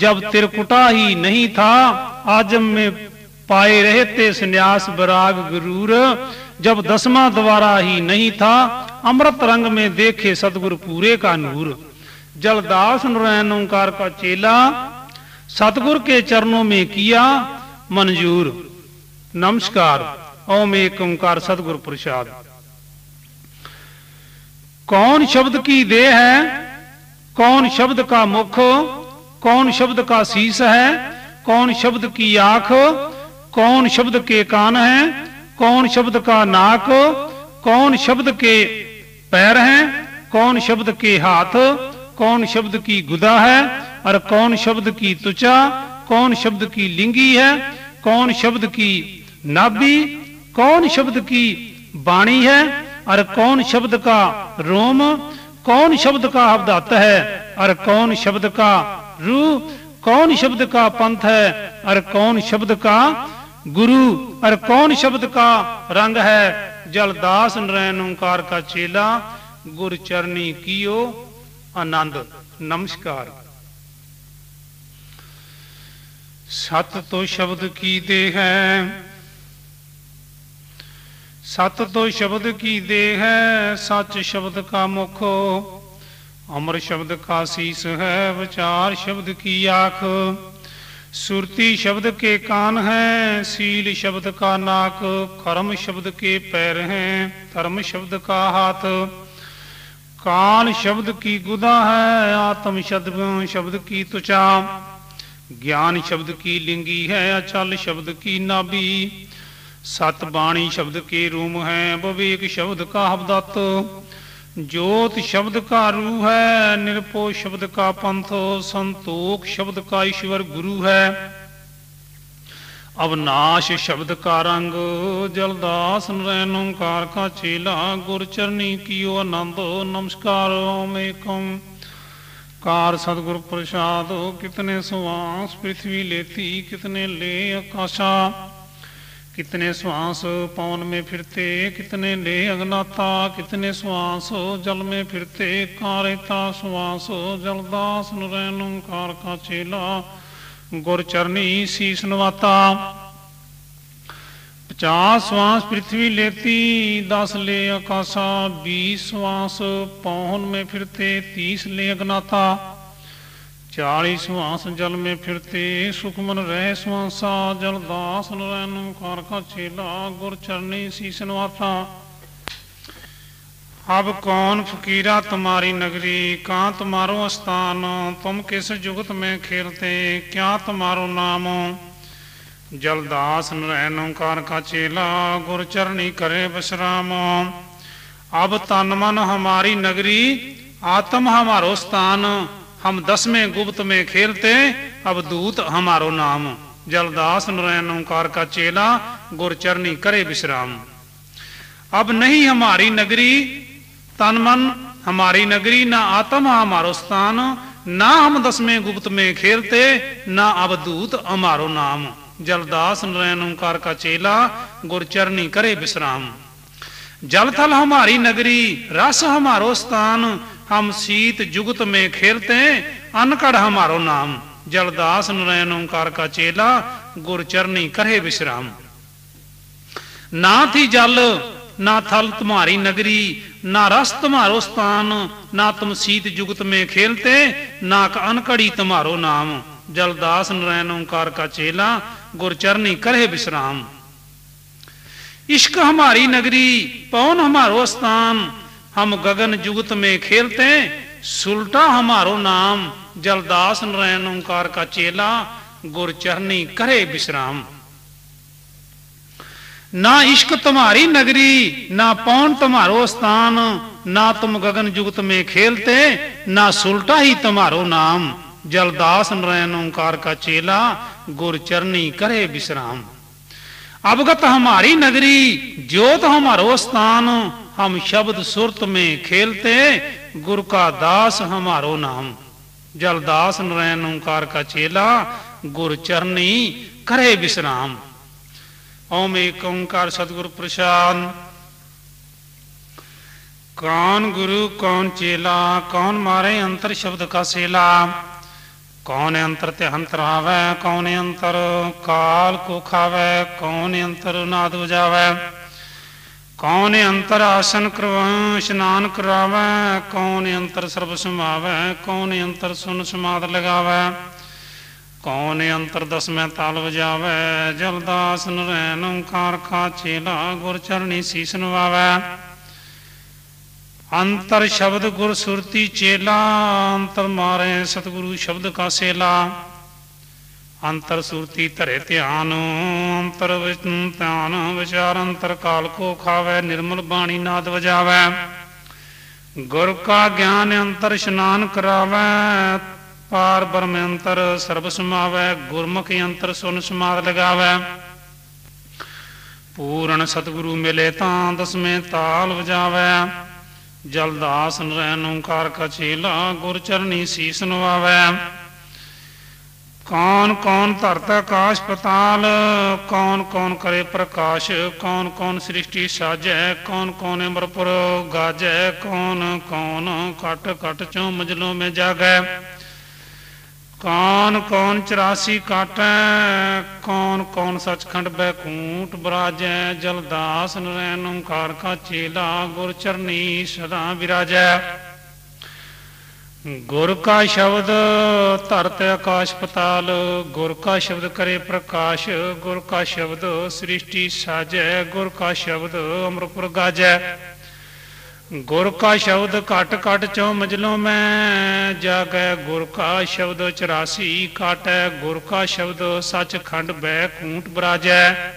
जब तिरकुटा ही नहीं था, आज़म में पाए रहते संन्यास बराग गुरूर, जब दसवां द्वारा ही नहीं था, अमृत रंग में देखे सदगुरु पूरे का नूर। जलदास नरैन ओंकार का चेला सतगुरु के चरणों में किया मंजूर। नमस्कार, ओम एक ओंकार सदगुरु प्रसाद। कौन शब्द की देह है? कौन शब्द का मुख कौन शब्द का शीश है कौन शब्द की आँख कौन शब्द के कान है कौन शब्द का नाक कौन शब्द के पैर हैं कौन शब्द के हाथ कौन शब्द की गुदा है और कौन शब्द की त्वचा कौन शब्द की लिंगी है कौन शब्द की नाभि कौन शब्द की बाणी है और कौन शब्द का रोम कौन शब्द का अवधात है और कौन शब्द का रू कौन शब्द का पंथ है और कौन शब्द का गुरु और कौन शब्द का रंग है जलदास नरैन ओंकार का चेला गुर चरनी कियो आनंद नमस्कार सत तो शब्द की दे है ਸਤ ਤੋਂ ਸ਼ਬਦ ਕੀ ਦੇ ਹੈ? ਸੱਚ ਸ਼ਬਦ ਕਾ ਮੁਖ। ਅਮਰ ਸ਼ਬਦ ਕਾ ਸੀਸ ਹੈ? ਵਿਚਾਰ ਸ਼ਬਦ ਕੀ ਆਖ? ਸੁਰਤੀ ਸ਼ਬਦ ਕੇ ਕਾਨ ਹੈ? ਸੀਲ ਸ਼ਬਦ ਕਾ ਨਾਕ। ਕਰਮ ਸ਼ਬਦ ਕੇ ਪੈਰ ਹੈ? ਧਰਮ ਸ਼ਬਦ ਕਾ ਹਾਥ। ਕਾਨ ਸ਼ਬਦ ਕੀ ਗੁਦਾ ਹੈ? ਆਤਮ ਸ਼ਬਦ ਸ਼ਬਦ ਕੀ ਤੁਚਾ। ਗਿਆਨ ਸ਼ਬਦ ਕੀ ਲਿੰਗੀ ਹੈ? ਅਚਲ ਸ਼ਬਦ ਕੀ ਨਾਭੀ। ਸਤ ਬਾਣੀ ਸ਼ਬਦ ਕੀ ਰੂਮ ਹੈ ਬਵੇਕ ਸ਼ਬਦ ਕਾ ਹਬਦਤ ਜੋਤ ਸ਼ਬਦ ਕਾ ਰੂਹ ਹੈ ਨਿਰਪੋ ਸ਼ਬਦ ਕਾ ਪੰਥ, ਸੰਤੋਖ ਸ਼ਬਦ ਕਾ ਈਸ਼ਵਰ ਗੁਰੂ ਹੈ। ਅਵਨਾਸ਼ ਸ਼ਬਦ ਕਾ ਰੰਗ, ਜਲਦਾਸ ਨਰੈਣ ਓੰਕਾਰ ਕਾ ਚੇਲਾ, ਗੁਰ ਚਰਨੀ ਓ ਆਨੰਦ, ਨਮਸਕਾਰ ਓਮੇਕਮ ਕਾਰ ਸਤਗੁਰ ਪ੍ਰਸਾਦ, ਕਿਤਨੇ ਸੁਆਸ, ਪ੍ਰਿਥਵੀ ਲੇਤੀ, ਕਿਤਨੇ ਲੇ ਆਕਾਸ਼ਾ। कितने श्वास पवन में फिरते कितने ले अग्नाता कितने श्वास जल में फिरते कारेता श्वास जलदास नरैन ओंकार का चेला गुर चरनी शीस नवाता पचास श्वास पृथ्वी लेती दस ले आकाशा बीस श्वास पवन में फिरते तीस ले अग्नाता 40 आस जल में फिरते सुखमन रह सुहासा जल दास नरैन कार का छेला गुर चरणी शीस नवासा अब कौन फकीरा तुम्हारी नगरी कहाँ तुम्हारो स्थान तुम किस जुगत में खेलते क्या तुम्हारो नाम जलदास नरैन ओंकार का चेला गुर चरणी करे विश्राम अब तन मन हमारी नगरी आत्म हमारो स्थान हम दसवें गुप्त में खेलते, अब दूत हमारो नाम। जलदास नरैन ओंकार का चेला, गुर चरणी करे विश्राम। अब नहीं हमारी नगरी, तन मन हमारी नगरी, ना आत्म हमारो स्थान, ना हम दसवें गुप्त में खेलते, ना अवधूत हमारो नाम। जलदास नरैन ओंकार का चेला गुरचरणी करे विश्राम। जल थल हमारी नगरी, रस हमारो स्थान हम शीत जुगत में खेलते अनकड़ हमारो नाम जलदास नरैन ओंकार का चेला गुरचरणी करे विश्राम ना थी जल ना थल तुम्हारी नगरी ना रस तुम्हारो स्थान ना तुम शीत जुगत में खेलते ना अनकड़ी तुम्हारो नाम जलदास नरैन ओंकार का चेला गुरचरणी करे विश्राम इश्क हमारी नगरी पवन हमारो स्थान हम गगन जुगत में खेलते सुलटा हमारो नाम जलदास नरैन ओंकार का चेला गुरचरणी करे विश्राम ना इश्क तुम्हारी नगरी ना पौन तुम्हारो स्थान ना तुम गगन जुगत में खेलते ना सुलटा ही तुम्हारो नाम जलदास नरैन ओंकार का चेला गुरचरणी करे विश्राम अवगत हमारी नगरी ज्योत हमारो स्थान हम शब्द सुरत में खेलते गुरु का दास हमारो नाम जलदास नरैन ओंकार का चेला गुरचरणी करे विश्राम ओम एक ओंकार सदगुरु प्रसाद कौन गुरु कौन चेला कौन मारे अंतर शब्द का सेला ਕੌਣ ਅੰਤਰ ਤੇ ਹੰਤਰ ਆਵੇ, ਕੌਣ ਅੰਤਰ? ਕਾਲ ਕੋ ਖਾਵੇ ਕੌਣ ਅੰਤਰ ਨਾਦ ਵਜਾਵੇ ਕੌਣ ਅੰਤਰ ਆਸਨ ਕਰਵਾ ਇਸ਼ਨਾਨ ਕਰਾਵੇ? ਕੌਣ ਅੰਤਰ ਸਰਬ ਸਮਾਵੇ ਕੌਣ ਅੰਤਰ ਸੁਨ ਸਮਾਦ ਲਗਾਵੇ? ਕੌਣ ਅੰਤਰ ਦਸਵੇਂ ਤਾਲ ਵਜਾਵੇ? ਜਲਦਾਸ ਨਰੈਣ ਓੰਕਾਰ ਖਾਚੇ ਲਾ ਗੁਰ ਚਰਣੀ ਸੀਸ ਨਵਾਵੇ? ਅੰਤਰ ਸ਼ਬਦ ਗੁਰ ਸੁਰਤੀ ਚੇਲਾ, ਅੰਤਰ ਮਾਰੇ ਸਤਿਗੁਰੂ ਸ਼ਬਦ ਕਾ ਸੇਲਾ। ਅੰਤਰ ਸੁਰਤੀ ਧਰੇ ਧਿਆਨ, ਅੰਤਰ ਵਿੱਚ ਧਿਆਨ ਵਿਚਾਰ, ਅੰਤਰ ਕਾਲ ਕੋ ਖਾਵੇ, ਨਿਰਮਲ ਬਾਣੀ ਨਾਦ ਵਜਾਵੇ। ਗੁਰ ਕਾ ਗਿਆਨ ਅੰਤਰ ਇਸ਼ਨਾਨ ਕਰਾਵੇ, ਪਾਰ ਬ੍ਰਹਮ ਅੰਤਰ ਸਰਬ ਸਮਾਵੇ, ਗੁਰਮੁਖ ਅੰਤਰ ਸੁਨ ਸਮਾਦ ਲਗਾਵੇ। ਪੂਰਨ ਸਤਿਗੁਰੂ ਮਿਲੇ ਤਾਂ ਦਸਵੇਂ ਤਾਲ ਵਜਾਵੇ। ਜਲਦਾਸ ਨਰੈਣ ਓੰਕਾਰ ਕਾ ਗੁਰ ਚਰਨੀ ਸੀਸ ਨਵਾਵੈ। ਕੌਣ ਕੌਣ ਧਰਤ ਆਕਾਸ਼ ਪਤਾਲ, ਕੌਣ ਕੌਣ ਕਰੇ ਪ੍ਰਕਾਸ਼, ਕੌਣ ਕੌਣ ਸ੍ਰਿਸ਼ਟੀ ਸਾਜੈ, ਕੌਣ ਕੌਣ ਅਮਰਪੁਰ ਗਾਜੈ, ਕੌਣ ਕੌਣ ਕਟ ਕਟ ਚੋਂ ਮਜਲੋਂ ਮੇ ਜਾਗੈ। ਕੌਣ ਕੌਣ 84 ਕਾਟੈ, ਕੌਣ ਕੌਣ ਸਚਖੰਡ ਬੈਕੂੰਠ ਬਰਾਜੈ, ਜਲਦਾਸ ਨਰੈਣ ਓੰਕਾਰ ਕਾ ਚੇਲਾ, ਗੁਰ ਚਰਨੀ ਸਦਾ ਵਿਰਾਜੈ। ਗੁਰ ਕਾ ਸ਼ਬਦ ਧਰਤ ਆਕਾਸ਼ ਪਤਾਲ, ਗੁਰ ਕਾ ਸ਼ਬਦ ਕਰੇ ਪ੍ਰਕਾਸ਼, ਗੁਰ ਕਾ ਸ਼ਬਦ ਸ੍ਰਿਸ਼ਟੀ ਸਾਜੈ, ਗੁਰ ਕਾ ਸ਼ਬਦ ਅਮਰਪੁਰ ਗਾਜੈ। ਗੁਰ ਕਾ ਸ਼ਬਦ ਘਟ ਘਟ ਚੋਂ ਮਜਲੋਂ ਮੈਂ ਜਾਗੈ, ਗੁਰ ਕਾ ਸ਼ਬਦ 84 ਕਾਟੈ, ਗੁਰ ਕਾ ਸ਼ਬਦ ਸੱਚਖੰਡ ਬੈ ਕੂਟ ਬਰਾਜੈ।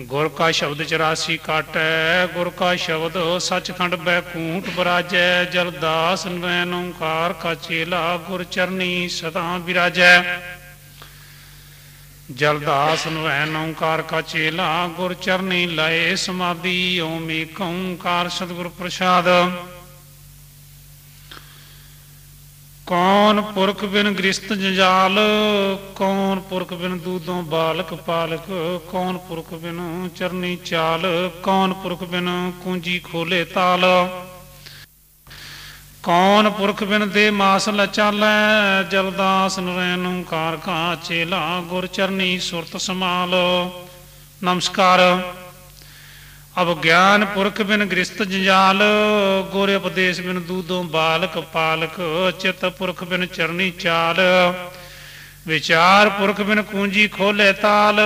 ਗੁਰ ਕਾ ਸ਼ਬਦ 84 ਕਾਟੈ, ਗੁਰ ਕਾ ਸ਼ਬਦ ਸੱਚਖੰਡ ਬੈ ਕੂਟ ਬਰਾਜੈ। ਜਲਦਾਸ ਨੈਣ ਓੰਕਾਰ ਕਾ ਚੇਲਾ, ਗੁਰ ਚਰਨੀ ਸਦਾ ਵਿਰਾਜੈ। ਜਲਦਾਸ ਨਵੈਨ ਓੰਕਾਰ ਕਾ ਚੇਲਾ, ਗੁਰ ਚਰਨੀ ਲਏ ਸਮਾਧੀ, ਓਮ ਏਕ ਓੰਕਾਰ ਸਤਿਗੁਰ ਪ੍ਰਸਾਦ। ਕੌਣ ਪੁਰਖ ਬਿਨ ਗ੍ਰਸਤ ਜੰਜਾਲ, ਕੌਣ ਪੁਰਖ ਬਿਨ ਦੂਦੋਂ ਬਾਲਕ ਪਾਲਕ, ਕੌਣ ਪੁਰਖ ਬਿਨ ਚਰਨੀ ਚਾਲ, ਕੌਣ ਪੁਰਖ ਬਿਨ ਕੁੰਜੀ ਖੋਲੇ ਤਾਲ। ਕੌਣ ਪੁਰਖ ਬਿਨ ਦੇ ਮਾਸ ਲਚਾਲੈ ਜਲਦਾਸ ਨਰੈਣ ਓੰਕਾਰ ਕਾ ਚੇਲਾ, ਗੁਰ ਚਰਨੀ ਸੁਰਤ ਸਮਾਲ ਨਮਸਕਾਰ। ਅਬ ਗਿਆਨ ਪੁਰਖ ਬਿਨ ਗ੍ਰਸਤ ਜੰਜਾਲ, ਗੁਰ ਉਪਦੇਸ਼ ਬਿਨ ਦੂਦੋਂ ਬਾਲਕ ਪਾਲਕ, ਚਿਤ ਪੁਰਖ ਬਿਨ ਚਰਨੀ ਚਾਲ। ਵਿਚਾਰ ਪੁਰਖ ਬਿਨ ਕੂੰਜੀ ਖੋਲੇ ਤਾਲ,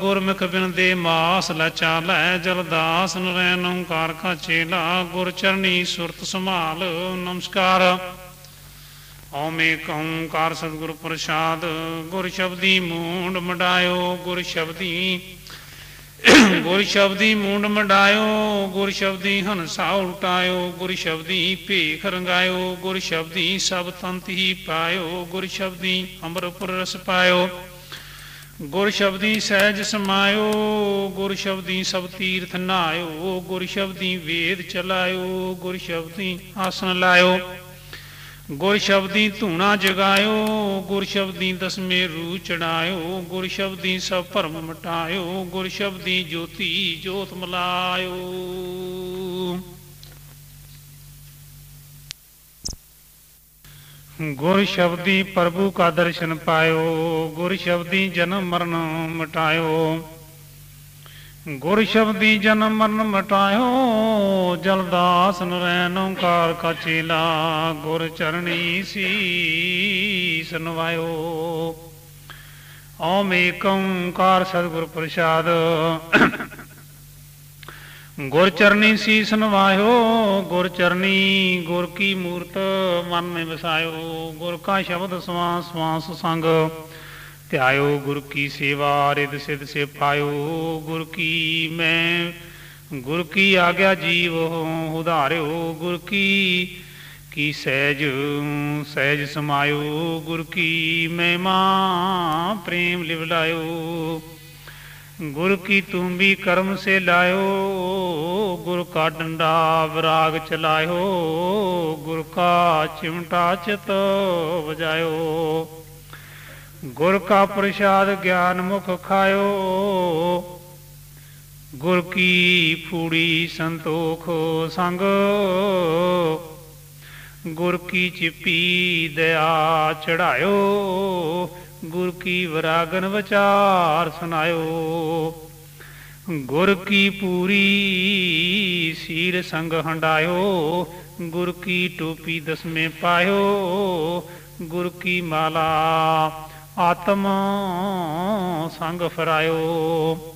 ਗੁਰਮੁਖ ਬਿਨ ਦੇ ਮਾਸ ਲਚਾਲੈ ਜਲਦਾਸ ਨਰੈਣ ਓੰਕਾਰ ਕਾ ਚੇਲਾ, ਗੁਰ ਚਰਨੀ ਸੁਰਤ ਸੰਭਾਲ, ਨਮਸਕਾਰ। ਓਮੇ ਓੰਕਾਰ ਸਤਿਗੁਰ ਪ੍ਰਸਾਦ, ਗੁਰ ਸ਼ਬਦੀ ਮੂੰਡ ਮਡਾਇਓ ਗੁਰ ਸ਼ਬਦੀ ਗੁਰ ਸ਼ਬਦੀ ਮੂੰਡ ਮੰਡਾਇਓ, ਗੁਰ ਸ਼ਬਦੀ ਹੰਸਾ ਉਲਟਾਇਓ, ਗੁਰ ਸ਼ਬਦੀ ਭੇਖ ਰੰਗਾਇਓ, ਗੁਰ ਸ਼ਬਦੀ ਸਭ ਤੰਤ ਹੀ ਪਾਇਓ, ਗੁਰ ਸ਼ਬਦੀ ਅੰਮ੍ਰਿਤਪੁਰ ਰਸ ਪਾਇਓ। ਗੁਰ ਸ਼ਬਦੀ ਸਹਿਜ ਸਮਾਇਓ, ਗੁਰ ਸ਼ਬਦੀ ਸਭ ਤੀਰਥ ਨਾਇਓ, ਗੁਰ ਸ਼ਬਦੀ ਵੇਦ ਚਲਾਇਓ, ਗੁਰ ਸ਼ਬਦੀ ਆਸਨ ਲਾਇਓ। ਗੁਰ ਸ਼ਬਦੀ ਧੂਣਾ ਜਗਾਇਓ ਗੁਰ ਸ਼ਬਦੀ ਦਸਮੇ ਰੂ ਚੜਾਇਓ ਗੁਰ ਸ਼ਬਦੀ ਸਭ ਭਰਮ ਮਟਾਇਓ ਗੁਰ ਸ਼ਬਦੀ ਜੋਤੀ ਜੋਤ ਮਲਾਇਓ। ਗੁਰ ਸ਼ਬਦੀ ਪ੍ਰਭੂ ਕਾ ਦਰਸ਼ਨ ਪਾਇਓ ਗੁਰ ਸ਼ਬਦੀ ਜਨਮ ਮਰਨ ਮਟਾਇਓ। ਗੁਰ ਸ਼ਬਦੀ ਜਨਮ ਮਰਨ ਮਟਾਇਓ ਜਲਦਾਸ ਨਰੈਣ ਓੰਕਾਰ ਕਾ ਚੇਲਾ, ਗੁਰ ਚਰਣੀ ਸੀਸ ਨਵਾਇਓ। ਓਮ ਏਕ ਸਤਿਗੁਰ ਪ੍ਰਸਾਦ, ਗੁਰ ਚਰਣੀ ਸੀਸ ਨਵਾਇਓ, ਗੁਰ ਚਰਣੀ ਗੁਰ ਕੀ ਮੂਰਤ ਮਨ ਮੇ ਵਸਾਇਓ, ਗੁਰ ਕਾ ਸ਼ਬਦ ਸਵਾਸ ਸਵਾਸ ਸੰਗ। ਧਿਆਇਓ ਗੁਰ ਕੀ ਸੇਵਾ ਰਿਦ ਸਿਧ ਸੇ ਪਾਇਓ ਗੁਰ ਕੀ ਮੈਂ, ਗੁਰ ਕੀ ਆਗਿਆ ਜੀਵ ਉਧਾਰਿਓ ਗੁਰ ਕੀ ਕੀ ਸਹਿਜ ਸਹਿਜ ਸਮਾਇਓ, ਗੁਰ ਕੀ ਮਹਿਮਾ, ਪ੍ਰੇਮ ਲਿਵ ਲਾਇਓ ਗੁਰ ਕੀ ਤੂੰ ਵੀ ਕਰਮ ਸੇ ਲਾਇਓ, ਗੁਰ ਕਾ ਡੰਡਾ ਵਿਰਾਗ ਚਲਾਇਓ, ਗੁਰ ਕਾ ਚਿਮਟਾ ਚਿਤ ਵਜਾਇਓ। ਗੁਰ ਕਾ ਪ੍ਰਸਾਦ ਗਿਆਨ ਮੁਖ ਖਾਇਓ, ਗੁਰ ਕੀ ਫੂੜੀ ਸੰਤੋਖ ਸੰਗ, ਗੁਰ ਕੀ ਚਿਪੀ ਦਇਆ ਚੜਾਇਓ, ਗੁਰ ਕੀ ਵਿਰਾਗਨ ਵਿਚਾਰ ਸੁਨਾਇਓ ਗੁਰ ਕੀ ਪੂਰੀ ਸੀਰ ਸੰਗ ਹੰਡਾਇਓ, ਗੁਰ ਕੀ ਟੋਪੀ ਦਸਵੇਂ ਪਾਇਓ, ਗੁਰ ਕੀ ਮਾਲਾ ਆਤਮ ਸੰਗ ਫਰਾਇਓ।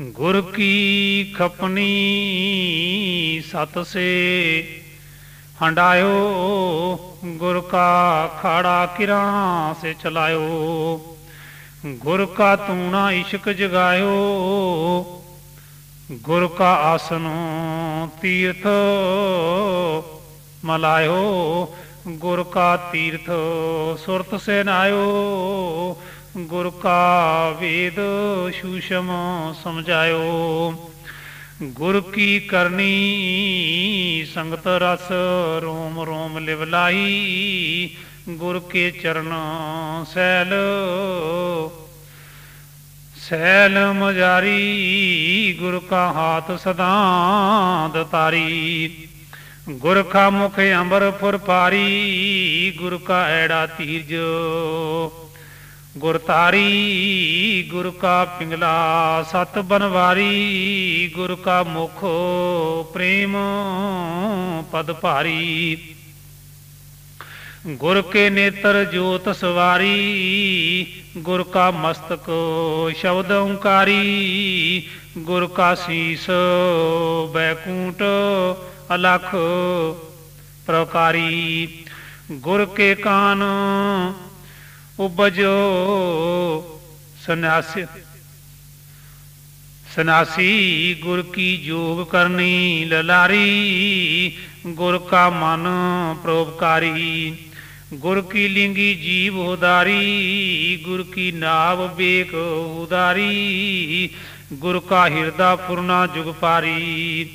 ਗੁਰ ਕੀ ਖਪਨੀ ਸਤ ਸੇ, ਹੰਡਾਇਓ। ਗੁਰ ਕਾ ਖਾੜਾ ਕਿਰਾਂ ਸੇ ਚਲਾਇਓ। ਗੁਰ ਕਾ ਤੂਣਾ ਇਸ਼ਕ ਜਗਾਇਓ। ਗੁਰ ਕਾ ਆਸਨ ਤੀਰਥ ਮਲਾਇਓ। ਗੁਰ ਕਾ ਤੀਰਥ ਸੁਰਤ ਸੇ ਨਾਇਓ ਗੁਰ ਕਾ ਵੇਦ ਸ਼ੂਸ਼ਮ ਸਮਝਾਇਓ। ਗੁਰ ਕੀ ਕਰਨੀ, ਸੰਗਤ ਰਸ ਰੋਮ ਰੋਮ ਲਿਵ ਲਾਈ ਗੁਰ ਕੇ ਚਰਨ ਸੈਲ। ਸੈਲ ਮਜਾਰੀ, ਗੁਰ ਕਾ ਹਾਥ ਸਦਾ ਦਤਾਰੀ। ਗੁਰ ਕਾ ਮੁਖ ਅੰਬਰ ਫੁਰ ਪਾਰੀ ਗੁਰ ਕਾ ਐੜਾ ਤੀਰਜ। ਗੁਰ ਤਾਰੀ ਗੁਰ ਕਾ ਪਿੰਗਲਾ ਸਤ ਬਨਵਾਰੀ, ਗੁਰ ਕਾ ਮੁਖ ਪ੍ਰੇਮ ਪਦ ਭਾਰੀ। ਗੁਰ ਕੇ ਨੇਤਰ ਜੋਤ ਸਵਾਰੀ, ਗੁਰ ਕਾ ਮਸਤਕ ਸ਼ਬਦ ਓੰਕਾਰੀ, ਗੁਰ ਕਾ ਸੀਸ ਬੈਕੂੰਟ ਅਲਖ ਪ੍ਰਕਾਰੀ ਗੁਰ ਕੇ ਕਾਨ ਉਪਜੋ ਸੰਨਿਆਸੀ। ਸੰਨਾਸੀ ਗੁਰ ਕੀ ਜੋਗ ਕਰਨੀ ਲਲਾਰੀ। ਗੁਰ ਕਾ ਮਨ ਪ੍ਰੋਪਕਾਰੀ ਗੁਰ ਕੀ ਲਿੰਗੀ ਜੀਵ ਉਦਾਰੀ। ਗੁਰ ਕੀ ਨਾਵ ਬੇਕ ਉਦਾਰੀ। ਗੁਰ ਕਾ ਹਿਰਦਾ ਪੁਰਨਾ ਜੁਗ ਪਾਰੀ।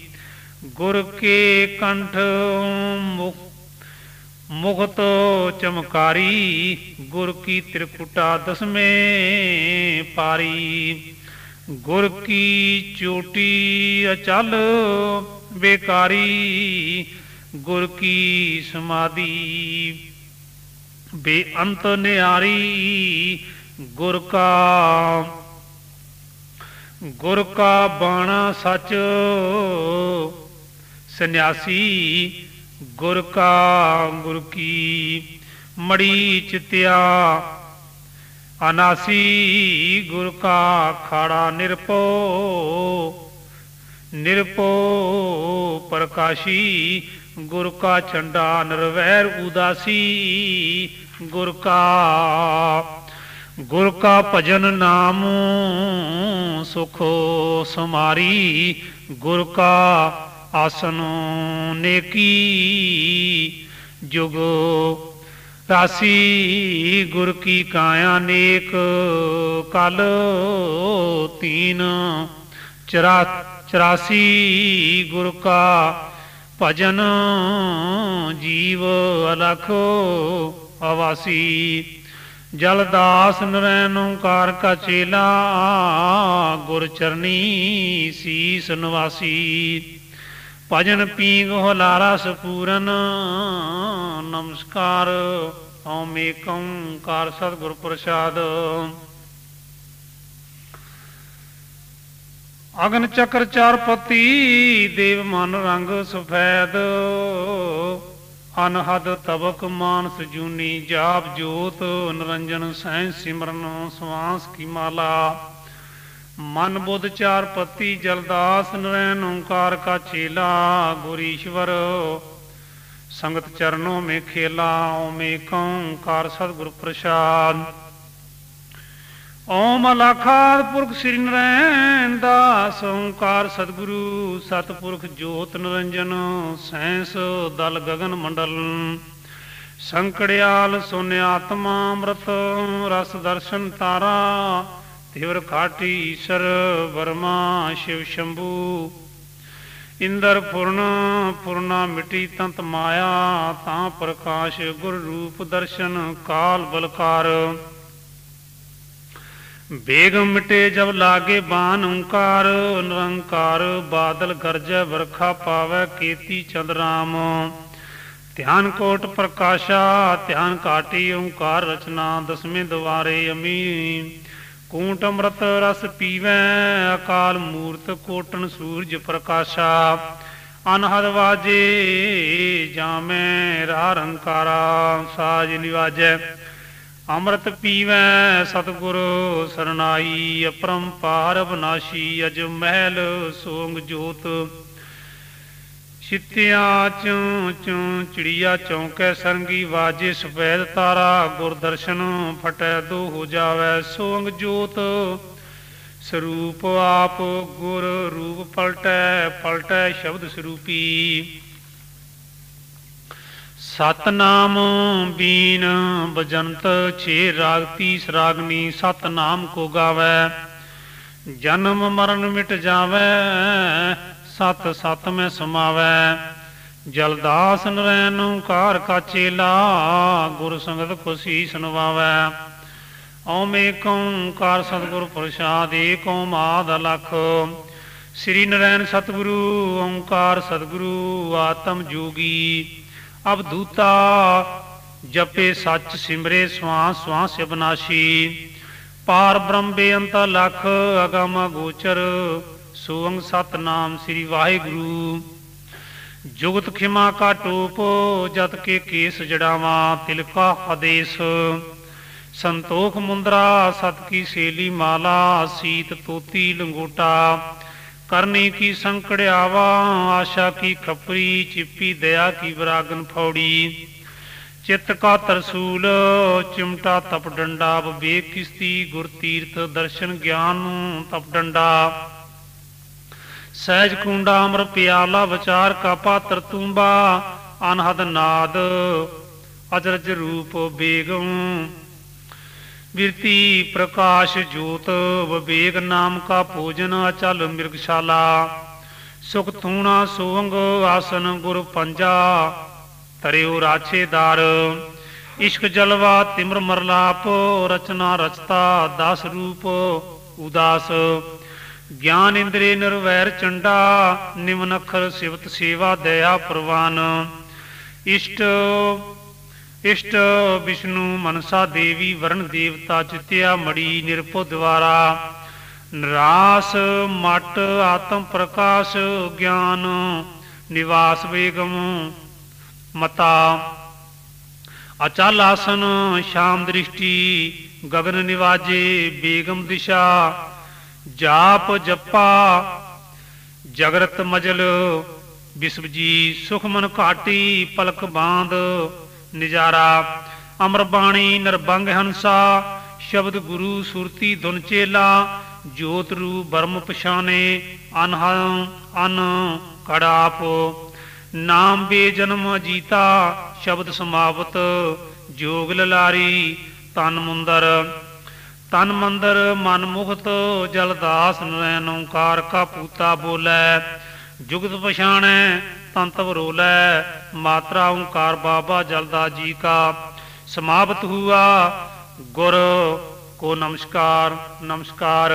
ਗੁਰ ਕੇ ਕੰਠ ਮੁਖਤ ਚਮਕਾਰੀ, ਗੁਰ ਕੀ ਤ੍ਰਿਕੁਟਾ ਦਸਵੇਂ ਪਾਰੀ। ਗੁਰ ਕੀ ਚੋਟੀ ਅਚਲ ਬੇਕਾਰੀ, ਗੁਰ ਕੀ ਸਮਾਧੀ ਬੇਅੰਤ ਨਿਆਰੀ। ਗੁਰ ਕਾ ਗੁਰ ਕਾ ਬਾਣਾ ਸੱਚ ਸੰਨਿਆਸੀ ਗੁਰ ਕਾ ਗੁਰ ਕੀ, ਮੜੀ ਚਿਤਿਆ। ਅਨਾਸੀ ਗੁਰ ਕਾ ਖਾੜਾ ਨਿਰਪੋ ਨਿਰਪੋ ਪ੍ਰਕਾਸ਼ੀ। ਗੁਰ ਕਾ ਚੰਡਾ ਨਿਰਵੈਰ ਉਦਾਸੀ, ਗੁਰ ਕਾ ਗੁਰ ਕਾ ਭਜਨ ਨਾਮ ਸੁਖ ਸਮਾਰੀ। ਗੁਰ ਕਾ ਆਸਨ ਨੇਕੀ ਜੁਗੋ? ਰਾਸੀ ਗੁਰ ਕੀ ਕਾਇਆ ਨੇਕ? ਕਲ ਤੀਨ ਚਰਾ 84 ਗੁਰ ਕਾ ਭਜਨ ਜੀਵ ਅਲਖ ਅਵਾਸੀ ਜਲਦਾਸ ਨਰੈਣ ਓੰਕਾਰ ਕਾ ਚੇਲਾ, ਗੁਰ ਚਰਨੀ ਸੀਸ ਨਿਵਾਸੀ। ਭਜਨ ਪੀਂਗ ਹਲਾਰਾ ਸਪੂਰਨ। ਨਮਸਕਾਰ ਓਮ ਏਕੰ ਕਾਰ ਸਤਿਗੁਰ ਪ੍ਰਸਾਦ। ਅਗਨ ਚਕਰ ਚਾਰ ਪਤੀ, ਦੇਵ ਮਨ ਰੰਗ ਸਫੈਦ। ਅਨਹਦ ਤਬਕ ਮਾਨਸ ਜੂਨੀ ਜਾਪ ਜੋਤ, ਨਰੰਜਨ ਸੈਂ ਸਿਮਰਨ ਸਵਾਸ ਕੀ ਮਾਲਾ। ਮਨ ਬੁੱਧ ਚਾਰ ਪਤੀ ਜਲਦਾਸ ਨਰੈਣ ਓੰਕਾਰ ਕਾ ਚੇਲਾ, ਗੁਰ ਸੰਗਤ ਚਰਨੋਂ ਮੇ ਖੇਲਾ, ਓਮ ਏਕੰ ਕਾਰ ਸਤਿਗੁਰ ਪ੍ਰਸਾਦ। ਓਮ ਅਲਖਾਦ ਪੁਰਖ ਸ੍ਰੀ ਨਰੈਣ ਦਾਸ, ਓੰਕਾਰ ਸਤਿਗੁਰੂ ਸਤਪੁਰਖ ਜੋਤ ਨਿਰੰਜਨ, ਸੈਂਸ ਦਲ ਗਗਨ ਮੰਡਲ। ਸੰਕੜਿਆਲ ਸੋਨਿ ਆਤਮਾ ਅੰਮ੍ਰਿਤ, ਰਸ ਦਰਸ਼ਨ ਤਾਰਾ ਤਿਵਰ ਖਾਟੀ ਈਸ਼ਰ ਵਰਮਾ ਸ਼ਿਵ ਸ਼ੰਭੂ। ਇੰਦਰ ਪੁਰਨ ਪੁਰਨਾ ਮਿਟੀ ਤੰਤ ਮਾਇਆ, ਤਾਂ ਪ੍ਰਕਾਸ਼ ਗੁਰ ਰੂਪ ਦਰਸ਼ਨ ਕਾਲ ਬਲਕਾਰ। ਬੇਗਮ ਮਿਟੇ ਜਬ ਲਾਗੇ ਬਾਨ ਓੰਕਾਰ, ਨਿਰੰਕਾਰ ਬਾਦਲ ਗਰਜੈ ਵਰਖਾ ਪਾਵੈ ਕੇਤੀ ਚੰਦਰਾਮ ਧਿਆਨ ਕੋਟ ਪ੍ਰਕਾਸ਼ਾ, ਧਿਆਨ ਕਾਟੀ ਓੰਕਾਰ ਰਚਨਾ ਦਸਵੇਂ ਦੁਆਰੇ ਅਮੀ ਕੂਟ ਅੰਮ੍ਰਿਤ ਰਸ ਪੀਵੈ, ਅਕਾਲ ਮੂਰਤ ਕੋਟਨ ਸੂਰਜ ਪ੍ਰਕਾਸ਼ਾ। ਅਨਹਦ ਵਾਜੇ ਜਾਮੈ ਰਾ ਰੰਕਾਰਾ ਸਾਜ ਨਿਵਾਜੈ। ਅੰਮ੍ਰਿਤ ਪੀਵੈ, ਸਤਿਗੁਰ ਸਰਨਾਈ, ਅਪਰੰਪਾਰ ਬਨਾਸ਼ੀ ਅਜ ਮਹਿਲ ਸੋਗ ਜੋਤ। ਛਿਤਿਆ ਚੋਂ ਚੋਂ ਚਿੜੀਆ ਚੌਂਕੈ ਸਰੰਗੀ ਵਾਜੇ ਸਫੈਦ ਤਾਰਾ ਗੁਰ ਫਟੈ ਦੋ ਹੋ ਜਾਵੈ ਸੋੰਗ ਜੋਤ। ਸਰੂਪ ਆਪ ਗੁਰ ਰੂਪ ਪਲਟੈ ਪਲਟੈ ਸ਼ਬਦ ਸਰੂਪੀ। ਸਤਨਾਮ ਬੀਨ ਬਜੰਤ ਛੇ ਰਾਗ ਤੀਸ ਰਾਗਨੀ, ਸਤਨਾਮ ਕੋ ਗਾਵੈ। ਜਨਮ ਮਰਨ ਮਿਟ ਜਾਵੈ ਸਤ ਸਤ ਮੈਂ ਸਮਾਵੈ, ਜਲਦਾਸ ਨਰੈਣ ਓੰਕਾਰ ਕਾ ਚੇਲਾ ਗੁਰ ਸੰਗਤ ਕੋ ਸੀਸ ਨਵਾਵੈ ਓਮ ਓੰਕਾਰ ਸਤਿਗੁਰ ਪ੍ਰਸਾਦ ਏਕ ਓਮਾਦ ਲਖ ਸ੍ਰੀ ਨਰੈਣ ਸਤਿਗੁਰੂ, ਓੰਕਾਰ ਸਤਿਗੁਰੂ, ਆਤਮ ਜੋਗੀ। ਅਬਦੂਤਾ ਜਪੇ ਸੱਚ ਸਿਮਰੇ ਸਵਾਸ ਸਵਾਸ ਸਿਵਨਾਸ਼ੀ। ਪਾਰ ਬ੍ਰਹਮ ਬੇਅੰਤ ਲਖ ਅਗਮ ਗੋਚਰ ਸੋਅੰਗ ਸਤਨਾਮ ਸ੍ਰੀ ਵਾਹਿਗੁਰੂ। ਜੁਗਤ ਖਿਮਾ ਕਾ ਟੋਪ, ਜਤ ਕੇ ਕੇਸ ਜੜਾਵਾ ਤਿਲਕਾ ਆਦੇਸ਼। ਸੰਤੋਖ ਮੁੰਦਰਾ, ਸਤ ਕੀ ਸੇਲੀ ਮਾਲਾ, ਸੀਤ ਤੋਤੀ ਲੰਗੋਟਾ। ਕਰਨੀ ਕੀ ਸੰਕੜਿਆਵਾ ਆਸ਼ਾ ਕੀ ਖਪਰੀ, ਚਿੱਪੀ ਦਇਆ ਕੀ ਵਿਰਾਗਨ ਫੌੜੀ। ਚਿੱਤ ਕਾ ਤਰਸੂਲ, ਚਿਮਟਾ ਤਪ ਡੰਡਾ ਬਵੇਕ ਕਿਸਤੀ ਗੁਰ ਤੀਰਥ ਦਰਸ਼ਨ ਗਿਆਨ ਨੂੰ ਤਪ ਡੰਡਾ। ਸਹਿਜ ਕੁੰਡਾ ਅਮਰ ਪਿਆਲਾ ਵਿਚਾਰ ਕਾ ਪਾਤਰ ਤੂੰਬਾ, ਅਨਹਦ ਨਾਦ, ਅਜਰਜ ਰੂਪ ਬੇਗਮ। ਬਿਰਤੀ ਪ੍ਰਕਾਸ਼ ਜੋਤ, ਵਿਵੇਕ ਨਾਮ ਕਾ ਭੋਜਨ, ਅਚਲ ਮਿਰਗਸ਼ਾਲਾ। ਸੁਖ ਥੂਣਾ ਸੋਵੰਗ ਆਸਨ ਗੁਰ ਪੰਜਾ ਤਰਿਓ ਰਾਛੇਦਾਰ ਇਸ਼ਕ ਜਲਵਾ ਤਿਮਰ ਮਰਲਾਪ, ਰਚਨਾ ਰਚਤਾ ਦਸ ਰੂਪ ਉਦਾਸ। ਗਿਆਨ ਇੰਦਰੇ ਨਿਰਵੈਰ ਚੰਡਾ ਨਿਮਨ ਅਖਰ ਸਿਵਤ ਸੇਵਾ ਦਇਆ ਪ੍ਰਵਾਨ। ਇਸ਼ਟ ਇਸ਼ਟ ਵਿਸ਼ਨੂੰ ਮਨਸਾ ਦੇਵੀ ਵਰਣ ਦੇਵਤਾ ਚਿਤਿਆ ਮੜੀ ਨਿਰਪੋ ਦਵਾਰਾ। ਨਰਾਸ ਮਟ ਆਤਮ ਪ੍ਰਕਾਸ਼ ਗਿਆਨ, ਨਿਵਾਸ ਵੇਗਮ ਮਤਾ। ਅਚਲ ਆਸਨ ਸ਼ਾਮ ਦ੍ਰਿਸ਼ਟੀ ਗगन ਨਿਵਾਜੇ ਬੇਗਮ ਦਿਸ਼ਾ। ਜਾਪ ਜਪਾ। ਜਗਰਤ ਮਜਲ, ਬਿਸਵਜੀ ਸੁਖਮਨ ਘਾਟੀ, ਪਲਕ ਬਾਂਦ ਨਿਜਾਰਾ। ਅਮਰ ਬਾਣੀ ਨਰਬੰਗ ਹੰਸਾ, ਸ਼ਬਦ ਗੁਰੂ ਸੁਰਤੀ ਧੁਨ ਚੇਲਾ, ਜੋਤ ਰੂ ਬਰਮ ਪਛਾਨੇ ਅਨਹ ਅਨ ਕੜਾਪ। ਨਾਮ ਬੇ ਜਨਮ ਜੀਤਾ, ਸ਼ਬਦ ਸਮਾਪਤ ਜੋਗ ਲਲਾਰੀ, ਤਨ ਮੁੰਦਰ। ਤਨ ਮੰਦਰ ਮਨ ਮੁਖਤ ਜਲਦਾਸ ਨੈਣ ਓੰਕਾਰ ਕਾ ਪੂਤਾ ਬੋਲੇ ਜੁਗਤ ਪਛਾਣੈ ਤੰਤਵ ਰੋਲੇ ਮਾਤਰਾ ਓੰਕਾਰ ਬਾਬਾ ਜਲਦਾ ਜੀ ਕਾ ਸਮਾਪਤ ਹੁਆ ਗੁਰ ਕੋ ਨਮਸਕਾਰ ਨਮਸਕਾਰ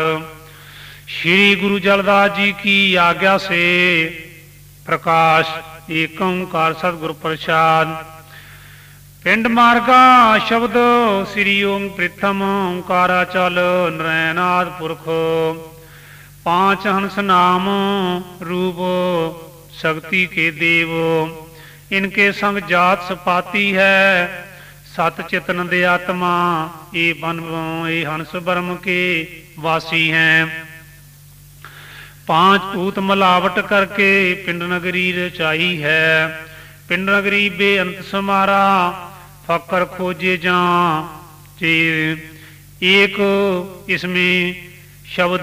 श्री गुरु जलदास जी की आज्ञा से प्रकाश एक ओंकार सतगुरु प्रसाद ਪਿੰਡ ਮਾਰਗਾ ਸ਼ਬਦ ਸ੍ਰੀ ਓਮ ਪ੍ਰਿਥਮ ਓੰਕਾਰਾ ਚਲ ਨਰੈਨਾਦ ਪੁਰਖ। ਪਾਂਚ ਹੰਸ ਨਾਮ ਰੂਪ ਸ਼ਕਤੀ ਕੇ ਦੇਵ। ਇਨਕੇ ਸੰਗ ਜਾਤ ਸਪਾਤੀ ਹੈ, ਸਤ ਚਿਤਨ ਦੇ ਆਤਮਾ ਇਹ ਬਨ ਇਹ ਹੰਸ ਬਰਮ ਕੇ ਵਾਸੀ ਹੈ। ਪਾਂਚ ਭੂਤ ਮਲਾਵਟ ਕਰਕੇ ਪਿੰਡ ਨਗਰੀ ਰਚਾਈ ਹੈ। ਪਿੰਡ ਨਗਰੀ ਬੇਅੰਤ ਸਮਾਰਾ ਫਕਰ ਖੋਜੇ ਜਾਂ ਤੇ ਏਕ ਇਸਮੇ ਸ਼ਬਦ,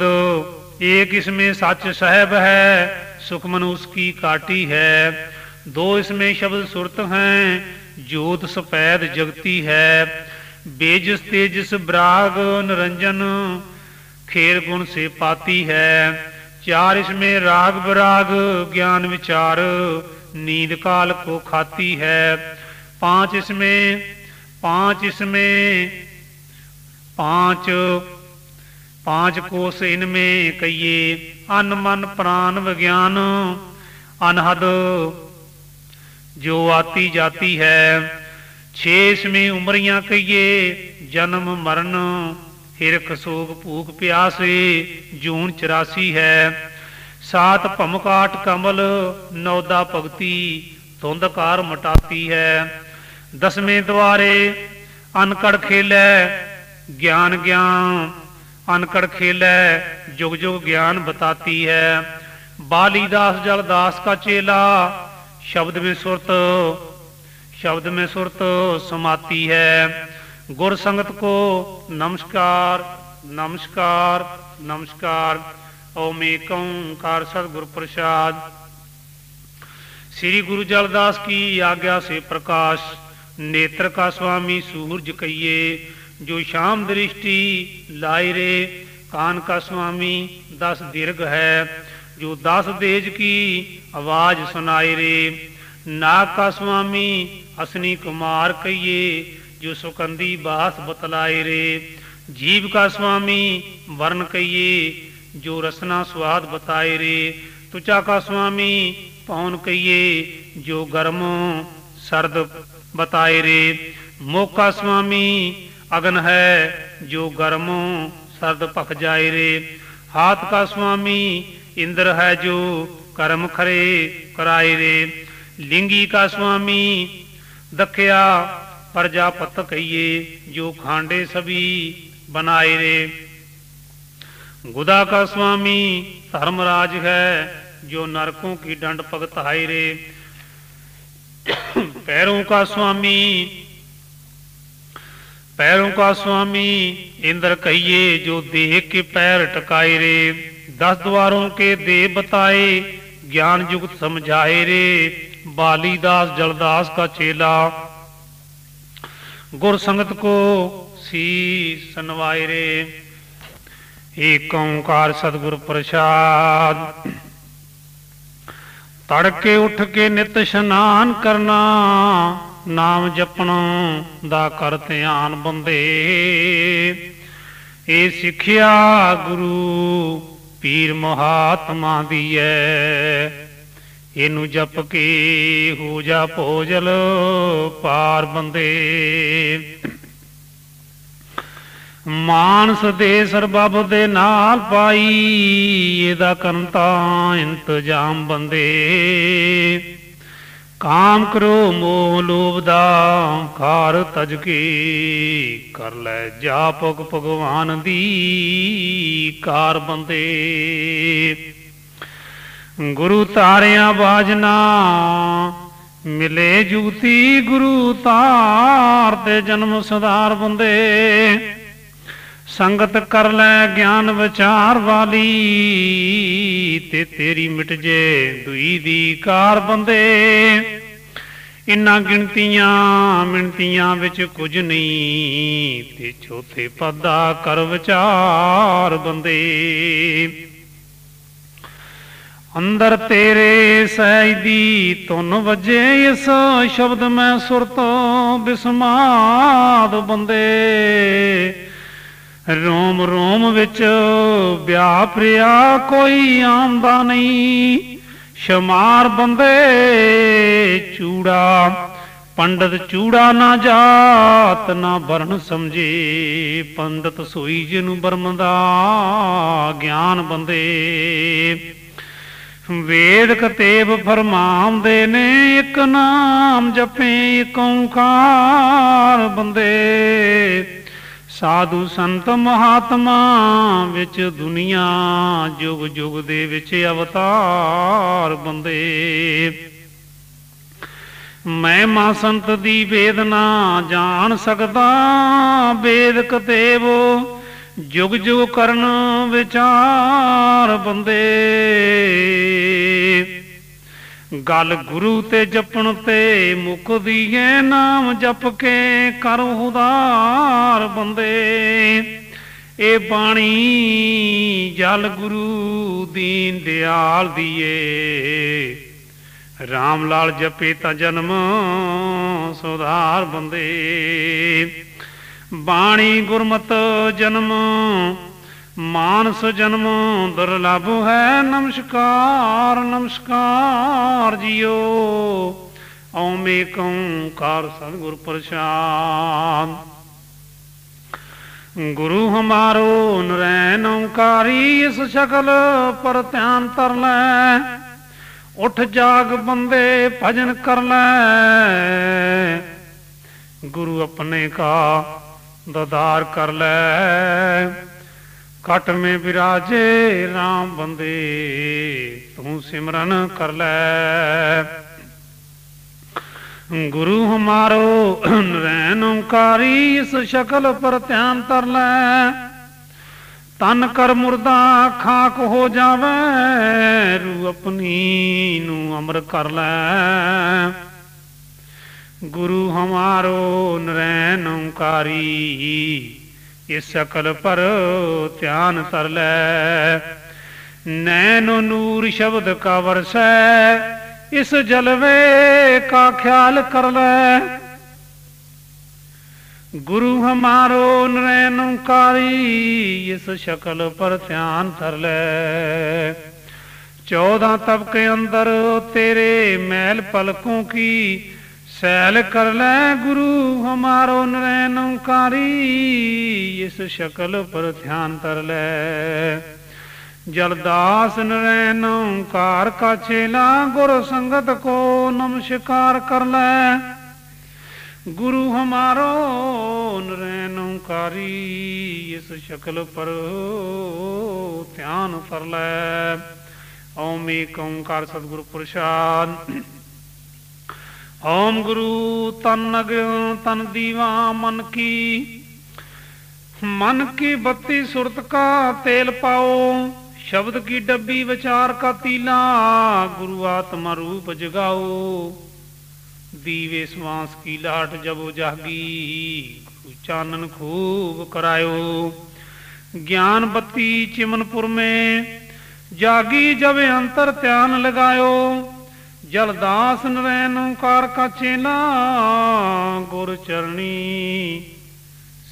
ਏਕ ਇਸਮੇ ਸੱਚ ਸਹਿਬ ਹੈ ਸੁਖਮਨ ਉਸकी ਕਾਟੀ ਹੈ। ਦੋ ਇਸਮੇ ਸ਼ਬਦ ਸੁਰਤ ਹੈ, ਜੋਤ ਸਪੈਦ ਜਗਤੀ ਹੈ। ਬੇਜਸ ਤੇਜਸ ਬਰਾਗ ਨਰੰਜਨ, ਖੇਰ ਗੁਣ ਸੇ ਪਾਤੀ ਹੈ। ਚਾਰ ਇਸਮੇ ਰਾਗ ਬਰਾਗ, ਗਿਆਨ ਵਿਚਾਰ, ਨੀਂਦ ਕਾਲ ਕੋ ਖਾਤੀ ਹੈ। पांच इसमें पांच इसमें पांच पांच कोष इनमें कहिए अन मन प्राण विज्ञान अनहद जो आती जाती है छे इसमें उमरियां कहिए जन्म मरण हिरख सोग भूख प्यासे जून चरासी है सात भमकाट कमल नौदा भगती धुंधकार मटाती है ਦਸਵੇਂ ਦੁਆਰੇ ਅਨਕੜ ਖੇਲੈ ਗਿਆਨ ਗਿਆਨ, ਅਨਕੜ ਖੇਲੈ ਜੁਗ ਜੁਗ ਗਿਆਨ ਬਤਾਤੀ ਹੈ। ਬਾਲੀ ਦਾਸ ਜਲ ਦਾਸ ਕਾ ਚੇਲਾ, ਸ਼ਬਦ ਵਿੱਚ ਸੁਰਤ, ਸ਼ਬਦ ਵਿੱਚ ਸੁਰਤ ਸਮਾਤੀ ਹੈ। ਗੁਰ ਸੰਗਤ ਕੋ ਨਮਸਕਾਰ ਨਮਸਕਾਰ ਨਮਸਕਾਰ, ਓਮੇਕ ਓੰਕਾਰ ਸਤਿਗੁਰ ਪ੍ਰਸਾਦ। ਸ੍ਰੀ ਗੁਰੂ ਜਲਦਾਸ ਕੀ ਆਗਿਆ ਸੇ ਪ੍ਰਕਾਸ਼। नेत्र का स्वामी सूरज कहिए जो शाम दृष्टि लाए रे कान का स्वामी दस दीर्घ है जो दस देज की आवाज सुनाए रे नाग का स्वामी असनी कुमार कहिए जो सुकंदी बास बतलाए रे जीव का स्वामी वर्ण कहिए जो रसना स्वाद बताए रे तुचा का स्वामी पौन कहिए जो गर्म सर्द ਬਤਾਏ ਰੇ। ਮੋਕਾ ਸੁਆਮੀ, ਅਗਨ ਹੈ ਜੋ ਗਰਮੋ ਸਰਦ ਭਖ ਜਾਏ ਰੇ। ਹਾਥ ਕਾ ਸੁਆਮੀ, ਇੰਦਰ ਹੈ ਜੋ ਕਰਮ ਖਰੇ ਕਰਾਏ ਰੇ। ਲਿੰਗੀ ਕਾ ਸੁਆਮੀ, ਦਖਿਆ ਪ੍ਰਜਾਪਤ ਕਹੀਏ, ਜੋ ਖਾਂਡੇ ਸਭੀ ਬਨਾਏ ਰੇ। ਗੁਦਾ ਕਾ ਸੁਆਮੀ, ਧਰਮ ਰਾਜ ਹੈ ਜੋ ਨਰਕੋਂ ਕੀ ਡੰਡ ਭਗਤ ਹਾਇ ਰੇ। पैरों का स्वामी पैरों का स्वामी इंद्र कहिए जो देह के पैर टकाए रे दस द्वारों के देव बताए ज्ञान युक्त समझाए रे बालीदास जलदास का चेला गुर संगत को सी सनवाए रे एक ओंकार सतगुर प्रसाद ਤੜਕੇ ਉੱਠ ਕੇ ਨਿਤ ਇਸ਼ਨਾਨ ਕਰਨਾ, ਨਾਮ ਜਪਣਾ ਦਾ ਕਰ ਧਿਆਨ ਬੰਦੇ। ਇਹ ਸਿੱਖਿਆ ਗੁਰੂ ਪੀਰ ਮਹਾਤਮਾ ਦੀ ਐ। ਇਹਨੂੰ ਜਪ ਕੇ ਹੋ ਜਾ ਭੋਜਲ ਪਾਰ ਬੰਦੇ। ਮਾਨਸ ਦੇ ਸਰਬਬ ਦੇ ਨਾਲ ਪਾਈ, ਇਹਦਾ ਕਰਨ ਤਾਂ ਇੰਤਜ਼ਾਮ ਬੰਦੇ। ਕਾਮ ਕਰੋ ਮੋਹ ਲੋਭ ਦਾ ਖਾਰ ਤਜ ਕੇ ਕਰ ਲੈ ਜਾਪਕ ਭਗਵਾਨ ਦੀ ਕਾਰ ਬੰਦੇ। ਗੁਰੂ ਤਾਰਿਆ ਬਾਜਨਾ, ਮਿਲੇ ਜੁਗਤੀ ਗੁਰੂ ਤਾਰ ਤੇ ਜਨਮ ਸੁਧਾਰ ਬੰਦੇ। ਸੰਗਤ ਕਰ ਲੈ ਗਿਆਨ ਵਿਚਾਰ ਵਾਲੀ, ਤੇ ਤੇਰੀ ਮਿਟ ਜੇ ਦੁਈ ਦੀ ਕਾਰ ਬੰਦੇ। ਇਨਾਂ ਗਿਣਤੀਆਂ, ਮਿਣਤੀਆਂ ਵਿੱਚ ਕੁਝ ਨਹੀਂ, ਤੇ ਚੌਥੇ ਪਦਾ ਕਰ ਵਿਚਾਰ ਬੰਦੇ। ਅੰਦਰ ਤੇਰੇ ਸਹਿਦੀ ਤੁਨ ਵਜੇ, ਇਸ ਸ਼ਬਦ ਮੈਂ ਸੁਰਤ ਬਿਸਮਾਦ ਬੰਦੇ। ਰੋਮ ਰੋਮ ਵਿੱਚ ਵਿਆਪ ਰਿਆ ਕੋਈ ਆਂਦਾ ਨਹੀਂ। ਸ਼ਮਾਰ ਬੰਦੇ ਚੂੜਾ, ਪੰਡਤ ਚੂੜਾ ਨਾ ਜਾਤ, ਨਾ ਵਰਨ ਸਮਝੇ। ਪੰਡਤ ਸੋਈ ਜਿਹਨੂੰ ਬਰਮ ਦਾ ਗਿਆਨ ਬੰਦੇ। ਵੇਦ ਕਤੇਬ ਫਰਮਾਉਂਦੇ ਨੇ, ਇੱਕ ਨਾਮ ਜਪੇ, ਇੱਕ ਓੰਕਾਰ ਬੰਦੇ। ਸਾਧੂ ਸੰਤ ਮਹਾਤਮਾ ਵਿੱਚ ਦੁਨੀਆ ਜੁਗ ਜੁਗ ਦੇ ਵਿੱਚ ਅਵਤਾਰ ਬੰਦੇ। ਮੈਂ ਮਾ ਸੰਤ ਦੀ ਵੇਦਨਾ ਜਾਣ ਸਕਦਾ, ਵੇਦ ਕਤੇਵ ਜੁਗ ਜੁਗ ਕਰਨ ਵਿਚਾਰ ਬੰਦੇ। ਗੱਲ ਗੁਰੂ ਤੇ ਜਪਣ ਤੇ ਮੁਕਦੀ ਏ ਨਾਮ ਜਪ ਕੇ ਕਰ ਉਦਾਰ ਬੰਦੇ। ਇਹ ਬਾਣੀ ਜਲ ਗੁਰੂ ਦੀਨ ਦਿਆਲ ਦੀਏ। RAM ਲਾਲ ਜਪੇ ਤਾਂ ਜਨਮ ਸੁਧਾਰ ਬੰਦੇ। ਬਾਣੀ ਗੁਰਮਤ ਜਨਮ ਮਾਨਸ ਜਨਮ ਦੁਰਲਭ ਹੈ, ਨਮਸਕਾਰ ਨਮਸਕਾਰ ਜੀਓ। ਓਮੇ ਕਉਕਾਰ ਸਤਿਗੁਰ ਪ੍ਰਸ਼ਾਦ। ਗੁਰੂ ਹਮਾਰੋ ਨਰੈਣ ਓੰਕਾਰੀ, ਇਸ ਸ਼ਕਲ ਪਰ ਧਿਆਨ ਤਰ ਲੈ। ਉਠ ਜਾਗ ਬੰਦੇ, ਭਜਨ ਕਰ ਲੈ। ਗੁਰੂ ਆਪਣੇ ਕਾ ਦਦਾਰ ਕਰ ਲੈ। ਕਟ ਮੇ ਵਿਰਾਜੇ RAM ਬੰਦੇ, ਤੂੰ ਸਿਮਰਨ ਕਰ ਲੈ। ਗੁਰੂ ਹਮਾਰੋ, ਨਰੈਣ ਓੰਕਾਰੀ, ਇਸ ਸ਼ਕਲ ਪਰ ਧਿਆਨ ਤਰ ਲੈ। ਤਨ ਕਰ ਮੁਰਦਾ ਖਾਕ ਹੋ ਜਾਵੇ ਰੂ ਆਪਣੀ ਨੂੰ ਅਮਰ ਕਰ ਲੈ। ਗੁਰੂ ਹਮਾਰੋ, ਨਰੈਣ ਓੰਕਾਰੀ ਇਸ ਸਕਲ ਪਰ ਧਿਆਨ ਤਰ ਲੈ। ਨੈਨੋ ਨੂਰ ਸ਼ਬਦ ਕਾ ਵਰਸੈ, ਇਸ ਜਲਵੇ ਕਾ ਖਿਆਲ ਕਰ ਲੈ। ਗੁਰੂ ਹਮਾਰੋ ਨਰੈਨ ਇਸ ਸ਼ਕਲ ਪਰ ਧਿਆਨ ਧਰ ਲੈ। 14 ਤਬਕੇ ਅੰਦਰ ਤੇਰੇ ਮਹਿਲ ਪਲਕੋਂ ਕੀ ਸੈਲ ਕਰ ਲੈ ਗੁਰੂ, ਹਮਾਰੋ ਨਰੈਨ ਓੰਕਾਰੀ, ਇਸ ਸ਼ਕਲ ਪਰ ਧਿਆਨ ਧਰ ਲੈ। ਜਲਦਾਸ ਨਰੈਨ ਓੰਕਾਰ ਕਾ ਚੇਲਾ, ਗੁਰ ਸੰਗਤ ਕੋ ਨਮਸਕਾਰ ਕਰ ਲੈ। ਗੁਰੂ ਹਮਾਰੋ ਨਰੈਨ ਓੰਕਾਰੀ, ਇਸ ਸ਼ਕਲ ਪਰ ਧਿਆਨ ਕਰ ਲੈ। ਓਮੇ ਓੰਕਾਰ ਸਤਿਗੁਰ ਪ੍ਰਸਾਦ। ਓਮ ਗੁਰੂ ਤਨ ਅਗ ਤਨ ਦੀਵਾ ਮਨ ਕੀ। ਮਨ ਕੀ ਬੱਤੀ ਸੁਰਤ ਕਾ ਤੇਲ ਪਾਓ, ਸ਼ਬਦ ਕੀ ਡੱਬੀ ਵਿਚਾਰ ਕਾ ਤੀਲਾ, ਗੁਰੂ ਆਤਮਾ ਰੂਪ ਜਗਾਓ। ਦੀਵੇ ਸਵਾਸ ਕੀ ਲਾਟ ਜਬੋ ਜਾਗੀ, ਗੁਰੂ ਚਾਨਨ ਖੂਬ ਕਰਾਇਓ। ਗਿਆਨ ਬੱਤੀ ਚਿਮਨਪੁਰ ਮੇ, ਜਾਗੀ ਜਬ ਅੰਤਰ ਧਿਆਨ ਲਗਾਇਓ। ਜਲਦਾਸ ਨਰੈਨ ਓੰਕਾਰ ਕਾ ਚੇਲਾ, ਗੁਰ ਚਰਣੀ।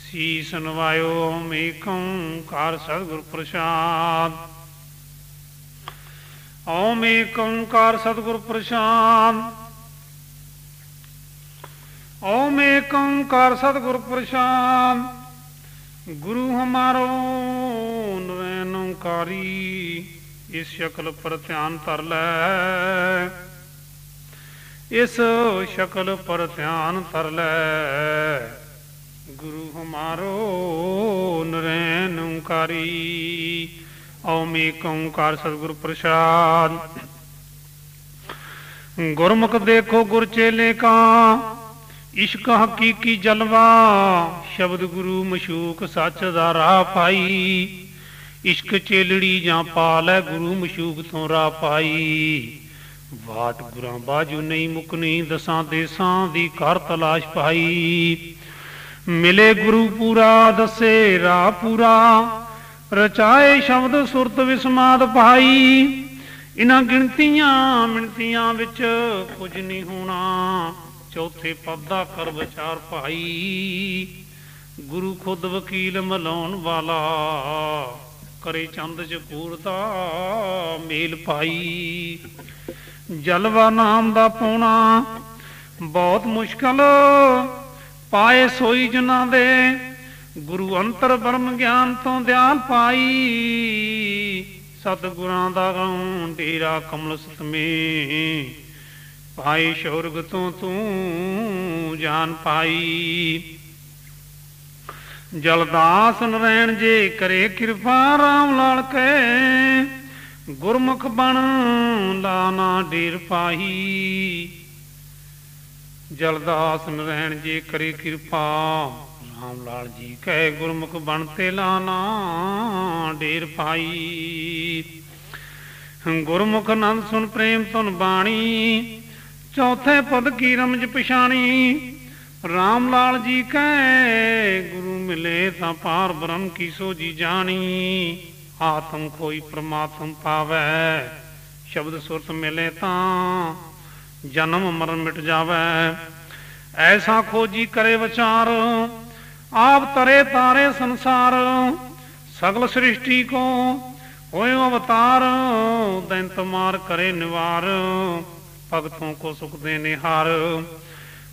ਸੀਸ ਨਵਾਇਓ ਮੇਕੰ ਕਾਰ ਸਤਿਗੁਰ ਪ੍ਰਸਾਦ। ਓਮ ਏਕੰਕਾਰ ਸਤਿਗੁਰ ਪ੍ਰਸਾਦ। ਓਮ ਏਕੰਕਾਰ ਸਤਿਗੁਰ ਪ੍ਰਸਾਦ। ਗੁਰੂ ਹਮਾਰੋ ਨਰੈਨਕਾਰੀ ਇਸ ਸ਼ਕਲ ਪਰ ਧਿਆਨ ਧਰ ਲੈ। ਇਸ ਸ਼ਕਲ ਪਰ ਧਿਆਨ ਧਰ ਲੈ। ਗੁਰੂ ਹਮਾਰੋ ਨਰੈਨਕਾਰੀ ਓਮੇ ਓੰਕਾਰ ਸਤਿਗੁਰ ਪ੍ਰਸਾਦ। ਗੁਰਮੁਖ ਦੇਖੋ ਗੁਰ ਚੇਲੇ ਕਾ, ਇਸ਼ਕ ਹਕੀਕੀ ਜਲਵਾ, ਸ਼ਬਦ ਗੁਰੂ ਮਸ਼ੂਕ ਸੱਚ ਦਾ ਰਾਹ ਪਾਈ। ਇਸ਼ਕ ਚੇਲੜੀ ਜਾਂ ਪਾ ਲੈ, ਗੁਰੂ ਮਸ਼ੂਕ ਤੋਂ ਰਾਹ ਪਾਈ। ਬਾਤ ਗੁਰਾਂ ਬਾਜੂ ਨਹੀਂ ਮੁਕਨੀ, ਦਸਾਂ ਦੇਸਾਂ ਦੀ ਕਰ ਤਲਾਸ਼ ਪਾਈ। ਮਿਲੇ ਗੁਰੂ ਪੂਰਾ, ਦੱਸੇ ਰਾਹ ਪੂਰਾ, ਰਚਾਏ ਸ਼ਬਦ ਸੁਰਤ ਵਿਸਮਾਦ ਪਾਈ। ਇਨਾਂ ਗਿਣਤੀਆਂ, ਮਿਣਤੀਆਂ ਵਿੱਚ ਕੁਝ ਨਹੀਂ ਹੋਣਾ, ਚੌਥੇ ਪਦ ਦਾ ਕਰ ਵਿਚਾਰ ਭਾਈ। ਗੁਰੂ ਖੁਦ ਵਕੀਲ ਮਲਾਉਣ ਵਾਲਾ, ਕਰੇ ਚੰਦ ਚ ਦਾ ਮੇਲ ਪਾਈ। ਜਲਵਾ ਨਾਮ ਦਾ ਪਾਉਣਾ ਬਹੁਤ ਮੁਸ਼ਕਲ, ਪਾਏ ਸੋਈ ਜਨਾਂ ਦੇ। ਗੁਰੂ ਅੰਤਰ ਬ੍ਰਹਮ ਗਿਆਨ ਤੋਂ ਦਿਆਲ ਪਾਈ। ਸਤਿਗੁਰਾਂ ਦਾ ਗਉ ਡੇਰਾ ਕਮਲ ਸਤਮੇ। ਭਾਈ ਸ਼ੌਰਗ ਤੋਂ ਤੂੰ ਜਾਨ ਪਾਈ। ਜਲਦਾਸ ਨਰੈਣ ਜੇ ਕਰੇ ਕਿਰਪਾ, ਰਾਮ ਲਾਲ ਕੇ। ਗੁਰਮੁਖ ਬਣ, ਲਾਨਾ ਢੇਰ ਪਾਈ ਜਲਦਾਸ ਨਰੈਣ ਜੇ ਕਰੇ ਕਿਰਪਾ, ਰਾਮ ਲਾਲ ਜੀ ਕਹੇ ਗੁਰਮੁਖ ਬਣ ਤੇ ਲਾਨਾ ਢੇਰ ਪਾਈ ਗੁਰਮੁਖ ਨੰਦ ਸੁਨ ਪ੍ਰੇਮ ਤੁਨ ਬਾਣੀ, ਚੌਥੇ ਪਦ ਕੀ ਰਮਜ ਪਛਾਣੀ। ਰਾਮ ਲਾਲ ਜੀ ਕਹੇ, ਗੁਰੂ ਮਿਲੇ ਤਾਂ ਪਾਰ ਬ੍ਰਹਮ ਕੀ ਸੋਜੀ ਜਾਣੀ। ਆਤਮ ਕੋਈ ਪ੍ਰਮਾਤਮ ਪਾਵੇ, ਸ਼ਬਦ ਸੁਰਤ ਮਿਲੇ ਤਾਂ ਜਨਮ ਮਰਨ ਮਿਟ ਜਾਵੇ। ਐਸਾ ਖੋਜੀ ਕਰੇ ਵਿਚਾਰ, ਆਪ ਤਰੇ ਤਾਰੇ ਸੰਸਾਰ, ਸਗਲ ਸ੍ਰਿਸ਼ਟੀ ਕੋ ਹੋਏ ਅਵਤਾਰ, ਦੈਂਤ ਮਾਰ ਕਰੇ ਨਿਵਾਰ, ਭਗਤੋਂ ਕੋ ਸੁਖ ਦੇ ਨਿਹਾਰ।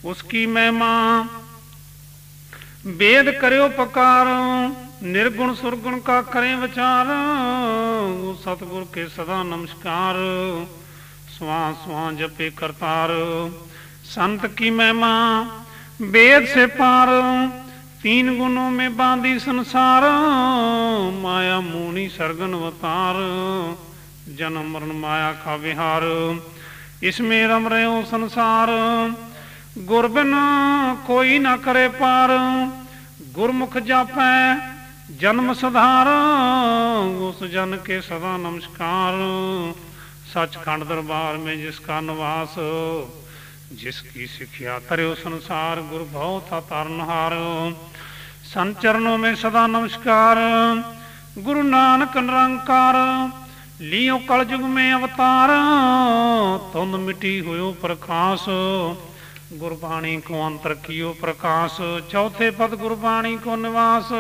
ਉਸकी ਮਹਿਮਾ, ਵੇਦ ਕਰਿਓ ਪਕਾਰ ਨਿਰਗੁਣ ਸੁਰਗੁਣ ਕਾ ਕਰੇ ਵਿਚਾਰ ਸਤਗੁਰ ਕੇ ਸਦਾ ਨਮਸਕਾਰ। ਸਵਾ ਸਵਾ ਜਪੇ ਕਰਤਾਰ, ਸੰਤ ਕੀ ਮਹਿਮਾ, ਵੇਦ ਸੇ ਪਾਰ। ਤੀਨ ਗੁਨੋਂ ਮੇ ਬਾਂਦੀ ਸੰਸਾਰ, ਮਾਇਆ ਮੂਨੀ ਸਰਗਨ ਅਵਤਾਰ। ਜਨਮ ਮਰਨ ਮਾਇਆ ਕਾ ਵਿਹਾਰ, ਇਸ ਮੇ ਰਮ ਰਹਿਓ ਸੰਸਾਰ। ਗੁਰਬਿਨ ਕੋਈ ਨਾ ਕਰੇ ਪਾਰ, ਗੁਰਮੁਖ ਜਾਪੈ ਜਨਮ ਸੁਧਾਰ, ਉਸ ਜਨ ਕੇ ਸਦਾ ਨਮਸਕਾਰ। ਸੱਚਖੰਡ ਦਰਬਾਰ ਮੇ ਜਿਸ ਕਾ ਨਿਵਾਸ, ਜਿਸ ਕੀ ਸਿੱਖਿਆ ਤਰਿਓ ਸੰਸਾਰ, ਗੁਰ ਭਉ ਤਾ ਤਰਨਹਾਰ ਸੰਤ ਚਰਨੋਂ ਮੇ ਸਦਾ ਨਮਸਕਾਰ, ਗੁਰੂ ਨਾਨਕ ਨਿਰੰਕਾਰ। ਲਿਓ ਕਲਯੁਗ ਮੇ ਅਵਤਾਰ ਤੁੰਦ ਮਿੱਟੀ ਹੋਇਓ ਪ੍ਰਕਾਸ਼। ਗੁਰਬਾਣੀ ਕੋ ਅੰਤਰ ਕੀਓ ਪ੍ਰਕਾਸ਼, ਚੌਥੇ ਪਦ ਗੁਰਬਾਣੀ ਕੋ ਨਿਵਾਸ।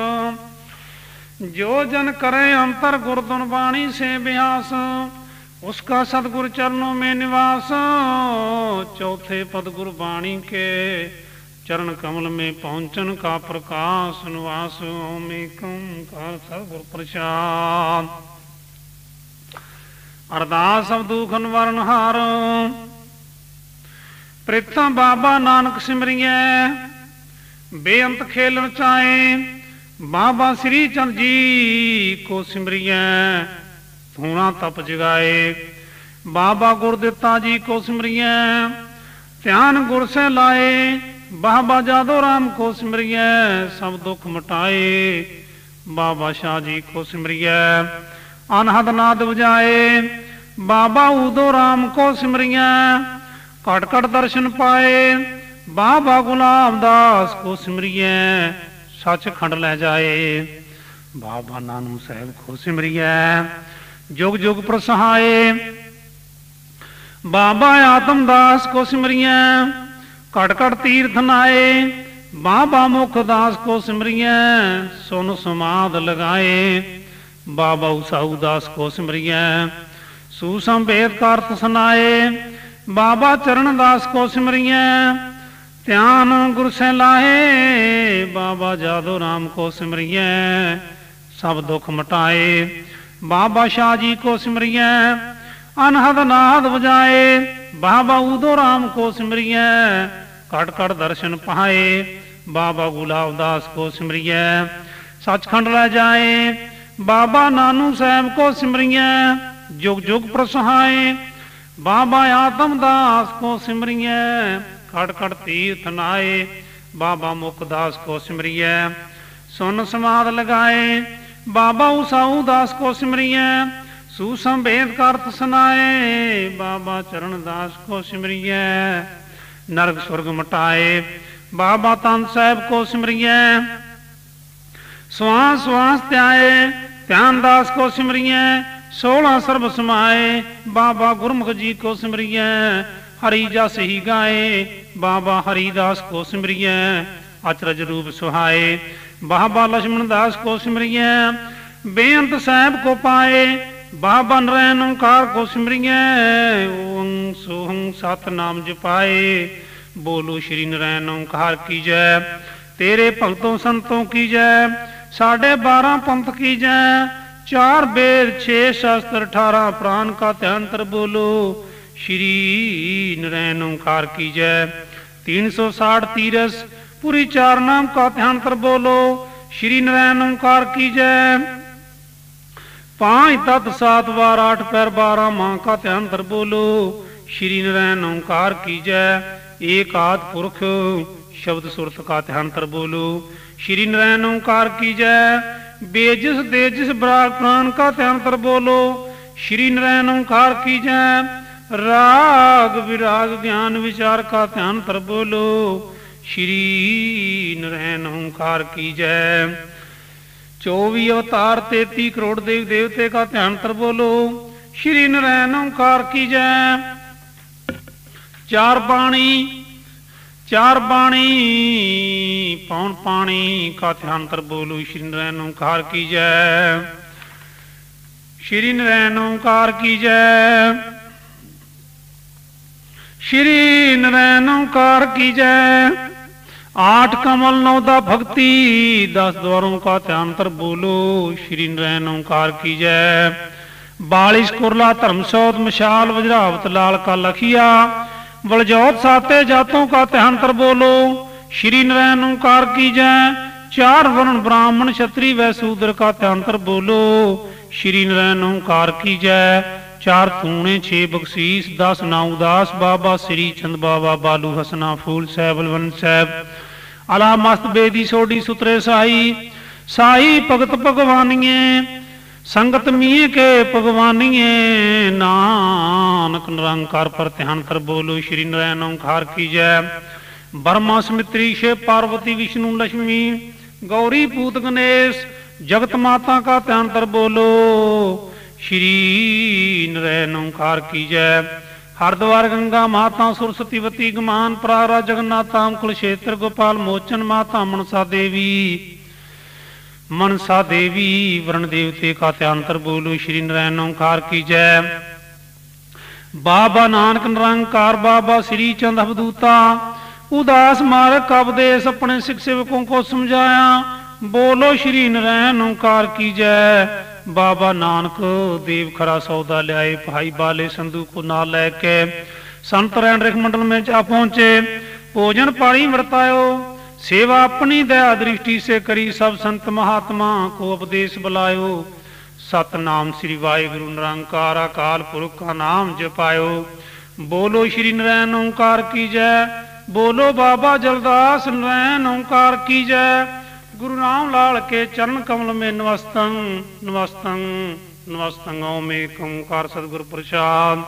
ਜੋ ਜਨ ਕਰੇ ਅੰਤਰ ਗੁਰਦੁਨ ਬਾਣੀ ਸੇ ਬਿਆਸ ਉਸਕਾ ਸਤਗੁਰ ਚਰਨੋਂ ਮੇ ਨਿਵਾਸ। ਚੌਥੇ ਪਦ ਗੁਰ ਬਾਣੀ ਕੇ ਚਰਨ ਕਮਲ ਮੇ ਪਹੁੰਚਨ ਕਾ ਪ੍ਰਕਾਸ਼ ਨਿਵਾਸ ਓਮੇ ਕੰਕਾਰ ਸਤਗੁਰ ਪ੍ਰਸਾਦ। ਅਰਦਾਸ ਸਭ ਦੁਖ ਨਿਵਾਰਨ ਹਾਰ। ਪ੍ਰਿਤਾ ਬਾਬਾ ਨਾਨਕ ਸਿਮਰਿਐ, ਬੇਅੰਤ ਖੇਲਣ ਚਾਏ ਬਾਬਾ ਸ੍ਰੀ ਚੰਦ ਜੀ ਕੋ ਸਿਮਰਿਐ ਧੂਣਾ ਤਪ ਜਗਾਏ। ਬਾਬਾ ਗੁਰਦਿੱਤਾ ਜੀ ਕੋ ਸਿਮਰਿਐ, ਧਿਆਨ ਗੁਰ ਸੇ ਲਾਏ। ਬਾਬਾ ਜਾਦੋ ਰਾਮ ਕੋ ਸਿਮਰਿਐ, ਸਭ ਦੁੱਖ ਮਟਾਏ। ਬਾਬਾ ਸ਼ਾਹ ਜੀ ਕੋ ਸਿਮਰਿਐ, ਅਨਹਦ ਨਾਦ ਵਜਾਏ। ਬਾਬਾ ਉਦੋ ਰਾਮ ਕੋ ਸਿਮਰਿਐ, ਘਟ ਘਟ ਦਰਸ਼ਨ ਪਾਏ। ਬਾਬਾ ਗੁਲਾਮ ਦਾਸ ਕੋ ਸਿਮਰਿਐ ਸੱਚਖੰਡ ਲੈ ਜਾਏ। ਬਾਬਾ ਨਾਨੂ ਸਾਹਿਬ ਕੋ ਸਿਮਰਿਐ, ਜੁਗ ਜੁਗ ਪ੍ਰਸਹਾਏ। ਬਾਬਾ ਆਤਮ ਕੋ ਸਿਮਰਿਐ ਘਟ ਘਟ ਤੀਰਥ ਨਾਏ। ਬਾਬਾ ਮੁਖ ਕੋ ਸਿਮਰਿਐ, ਸੁਨ ਸਮਾਦ ਲਗਾਏ। ਬਾਬਾ ਉਸਾਊ ਦਾਸ ਕੋ ਸਿਮਰਿਐ ਸੂਸੰਭੇਦ ਕਰਤ ਸੁਨਾਏ। ਬਾਬਾ ਚਰਨ ਦਾਸ ਕੋ ਸਿਮਰਿਐ ਧਿਆਨ ਗੁਰ ਸੈ ਲਾਹੇ, ਬਾਬਾ ਜਾਦੋ ਰਾਮ ਕੋ ਸਿਮਰਿਐ, ਸਭ ਦੁੱਖ ਮਟਾਏ। ਬਾਬਾ ਸ਼ਾਹ ਜੀ ਕੋ ਸਿਮਰਿਐ, ਅਨਹਦ ਨਾਦ ਵਜਾਏ, ਬਾਬਾ ਉਦੋ ਰਾਮ ਕੋ ਸਿਮਰਿਐ ਕਟ ਕਟ ਦਰਸ਼ਨ ਪਾਏ, ਬਾਬਾ ਗੁਲਾਬ ਦਾਸ ਕੋ ਸਿਮਰਿਐ, ਸੱਚਖੰਡ ਲੈ ਜਾਏ, ਬਾਬਾ ਨਾਨੂ ਸਾਹਿਬ ਕੋ ਸਿਮਰਿਐ, ਜੁਗ ਜੁਗ ਪ੍ਰਸਹਾਏ, ਬਾਬਾ ਆਤਮ ਦਾਸ ਕੋ ਸਿਮਰਿਐ ਖੜ ਖੜ ਤੀਰਥ ਨਾਏ, ਬਾਬਾ ਮੁਕਦਾਸ ਕੋ ਸਿਮਰਿਐ ਸੁਨ ਸਮਾਦ ਲਗਾਏ, ਬਾਬਾ ਉਸਾਊ ਦਾਸ ਕੋ ਸਿਮਰਿਐ ਸੁਸੰਭੇਦ ਕਰਤ ਸੁਨਾਏ, ਬਾਬਾ ਚਰਨ ਦਾਸ ਕੋ ਸਿਮਰਿਐ ਨਰਕ ਸੁਰਗ ਮਟਾਏ, ਬਾਬਾ ਤਨ ਸਾਹਿਬ ਕੋ ਸਿਮਰਿਐ ਸਵਾਸ ਸਵਾਸ ਧਿਆਏ, ਧਿਆਨ ਦਾਸ ਕੋ ਸਿਮਰਿਐ 16 ਸਰਬ ਸਮਾਏ, ਬਾਬਾ ਗੁਰਮੁਖ ਜੀ ਕੋ ਸਿਮਰਿਐ ਹਰੀ ਜਸ ਹੀ ਗਾਏ, ਬਾਬਾ ਹਰੀਦਾਸ ਕੋ ਸਿਮਰਿਐ, ਅਚਰਜ ਰੂਪ ਸੁਹਾਏ। ਬਾਬਾ ਲక్ష్మణ ਦਾਸ ਕੋ ਸਿਮਰਿਐ, ਬੇਅੰਤ ਸਾਹਿਬ ਕੋ ਪਾਏ, ਬਾਬਾ ਨਰੈਣ ਓੰਕਾਰ ਕੋ ਸਿਮਰਿਐ, ਓੰ ਸੋਹੰ ਸਤਨਾਮ ਜਪਾਏ। ਬੋਲੋ ਸ਼੍ਰੀ ਨਰੈਣ ਓੰਕਾਰ ਕੀ ਜੈ ਤੇਰੇ ਭਗਤੋਂ ਸੰਤੋਂ ਕੀ ਜੈ ਸਾਡੇ 12 ਪੰਥ ਕੀ ਜੈ ਚਾਰ ਬੇਰ 6 ਸ਼ਸਤਰ 18 ਪ੍ਰਾਨ ਕਾ ਧਿਆਨ ਤਰ ਬੋਲੋ। ਸ਼੍ਰੀ ਨਰੈਣ ਓੰਕਾਰ ਕੀ ਜੈ 360 ਤੀਰਸ ਪੂਰੀ ਚਾਰ ਨਾਮ ਕਾ ਧਿਆਨ ਕਰ ਬੋਲੋ ਸ਼੍ਰੀ ਨਰੈਣ ਓੰਕਾਰ ਕੀ ਜੈ पांच तत् सात बार आठ पैर बारह मां का ध्यान कर बोलो श्री नारायण ओंकार की जय एक आद पुरुष शब्द सुरत का ध्यान कर बोलो श्री नारायण ओंकार की जय बेजिस देजिस बराग प्राण का ध्यान कर बोलो श्री नारायण ओंकार की जय ਰਾਗ ਵਿਰਾਗ ਧਿਆਨ ਵਿਚਾਰ ਕਾ ਧਿਆਨ ਤਰ ਬੋਲੋ। ਸ਼੍ਰੀ ਨਰੈਣ ਓੰਕਾਰ ਕੀ ਜੈ। 24 ਅਵਤਾਰ 33 ਕਰੋੜ ਦੇਵ ਦੇਵਤੇ ਕਾ ਧਿਆਨ ਤਰ ਬੋਲੋ। ਸ਼੍ਰੀ ਨਰੈਣ ਓੰਕਾਰ ਕੀ ਜੈ। ਚਾਰ ਬਾਣੀ ਚਾਰ ਬਾਣੀ, ਪੌਣ ਪਾਣੀ ਕਾ ਧਿਆਨ ਤਰ ਬੋਲੋ। ਸ਼੍ਰੀ ਨਰੈਣ ਓੰਕਾਰ ਕੀ ਜੈ। ਸ਼੍ਰੀ ਨਰੈਣ ਓੰਕਾਰ ਕੀ ਜੈ। ਸ਼੍ਰੀ ਨਰੈਣ ਓਕਾਰ ਕੀ ਜੈ। ਆਠ ਕਮਲ ਨੌ ਦਾ ਭਗਤੀ 10 ਦਵਾਰੋਂ ਕਾ ਧਿਆਨ ਕਰ ਬੋਲੋ, ਸ਼੍ਰੀ ਨਰੈਣ ਓੰਕਾਰ ਕੀ ਜੈ। 42 ਕੁਰਲਾ ਧਰਮਸੋਤ ਮਸ਼ਾਲ ਵਜਰਾਵਤ ਲਾਲ ਕਾ ਲਖੀਆ, ਬਲਜੋਤ ਸਾਤੇ ਜਾਤੋਂ ਕਾ ਧਿਆਨ ਕਰ ਬੋਲੋ, ਸ਼੍ਰੀ ਨਰੈਣ ਓੰਕਾਰ ਕੀ ਜੈ। ਚਾਰ ਵਰਣ ਬ੍ਰਾਹਮਣ ਛਤਰੀ ਵੈਸੂਦਰ ਕਾ ਧਿਆਨ ਕਰ ਬੋਲੋ, ਸ਼੍ਰੀ ਨਰੈਣ ਓਕਾਰ ਕੀ ਜੈ। ਚਾਰ ਤੂਣੇ, ਛੇ ਬਖਸ਼ੀਸ, ਦਸ ਨਾਉ ਉਦਾਸ ਬਾਬਾ ਸ੍ਰੀ ਚੰਦ ਬਾਬਾ ਬਾਲੂ ਹਸਨਾ ਫੂਲ ਸਾਹਿਬ ਲਵਨ ਸਾਹਿਬ। ਅਲਾ ਮਸਤ ਬੇਦੀ ਸੋਡੀ ਸੁਤਰੇ ਸਾਈ ਸਾਈ ਭਗਤ ਭਗਵਾਨੀਏ, ਸੰਗਤ ਮੀਏ ਕੇ ਭਗਵਾਨੀਏ। ਨਾਨਕ ਨਿਰੰਕਾਰ ਪਰ ਧਿਆਨ ਕਰ ਬੋਲੋ ਸ਼੍ਰੀ ਨਰਾਇਣ ਓੰਕਾਰ ਕੀ ਜੈ। ਬਰਮਾ ਸਮਿਤਰੀ ਸ਼ੇ ਪਾਰਵਤੀ ਵਿਸ਼ਨੂੰ ਲక్ష్ਮੀ ਗੌਰੀ ਪੂਤ ਗਣੇਸ਼ ਜਗਤ ਮਾਤਾ ਕਾ ਧਿਆਨ ਕਰ ਬੋਲੋ। ਸ਼੍ਰੀ ਨਰੈਣ ਓੰਕਾਰ ਕੀ ਜੈ ਹਰਦੁਆਰ ਗੰਗਾ ਮਾਤਾ ਸੁਰਸਤੀਵਤੀ ਗਮਾਨ ਪ੍ਰਾਰਾ ਜਗਨਨਾਥਾਮ ਕੁਲਸ਼ੇਤਰ ਗੋਪਾਲ ਮੋਚਨ ਮਾਤਾ ਮਨਸਾ ਦੇਵੀ। ਮਨਸਾ ਦੇਵੀ ਵਰਣ ਦੇਵਤੇ ਕਾ ਧਿਆੰਤਰ ਬੋਲੋ ਸ਼੍ਰੀ ਨਰੈਣ ਓੰਕਾਰ ਕੀ ਜੈ ਬਾਬਾ ਨਾਨਕ ਨਿਰੰਕਾਰ ਬਾਬਾ ਸ੍ਰੀ ਚੰਦ ਅਵਦੂਤਾ ਉਦਾਸ ਮਾਰਕ ਅਪਦੇਸ ਆਪਣੇ ਸਿੱਖ ਸੇਵਕੋਂ ਕੋ ਸਮਝਾਇਆ। ਬੋਲੋ ਸ਼੍ਰੀ ਨਰੈਣ ਓੰਕਾਰ ਕੀ ਜੈ ਬਾਬਾ ਨਾਨਕ ਦੇਵ ਖਰਾ ਸੌਦਾ ਲਿਆਏ, ਭਾਈ ਬਾਲੇ ਸੰਧੂ ਕੋ ਨਾਲ ਲੈ ਕੇ। ਸੰਤ ਰੈਣ ਰਖ ਮੰਡਲ ਵਿੱਚ ਆ ਪਹੁੰਚੇ। ਭੋਜਨ ਪਾਣੀ ਵਰਤਾਇਓ, ਸੇਵਾ ਆਪਣੀ ਦਇਆ ਦ੍ਰਿਸ਼ਟੀ ਸੇ ਕਰੀ, ਸਭ ਸੰਤ ਮਹਾਤਮਾ ਕੋ ਉਪਦੇਸ਼ ਬੁਲਾਇਓ। ਸਤਨਾਮ ਸ੍ਰੀ ਵਾਹਿਗੁਰੂ, ਨਿਰੰਕਾਰ ਅਕਾਲ ਪੁਰਖ ਕਾ ਨਾਮ ਜਪਾਇਓ। ਬੋਲੋ ਸ੍ਰੀ ਨਰੈਣ ਓੰਕਾਰ ਕੀ ਜੈ, ਬੋਲੋ ਬਾਬਾ ਜਲਦਾਸ ਨਰੈਣ ਓੰਕਾਰ ਕੀ ਜੈ। ਗੁਰੂ ਰਾਮ ਲਾਲ ਕੇ ਚਰਨ ਕਮਲ ਮੇ ਨਮਸਤੰ ਨਮਸਤੰ ਨਮਸਤੰ, ਓਮੇ ਓਮਕਾਰ ਸਤਿਗੁਰ ਪ੍ਰਸਾਦ।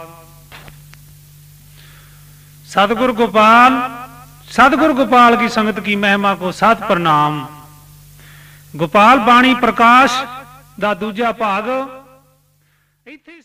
ਸਤਿਗੁਰ ਗੋਪਾਲ ਸਤਿਗੁਰ ਗੋਪਾਲ ਕੀ ਸੰਗਤ ਕੀ ਮਹਿਮਾ ਕੋ ਸਾਥ ਪ੍ਰਣਾਮ। ਗੋਪਾਲ ਬਾਣੀ ਪ੍ਰਕਾਸ਼ ਦਾ ਦੂਜਾ ਭਾਗ, ਇੱਥੇ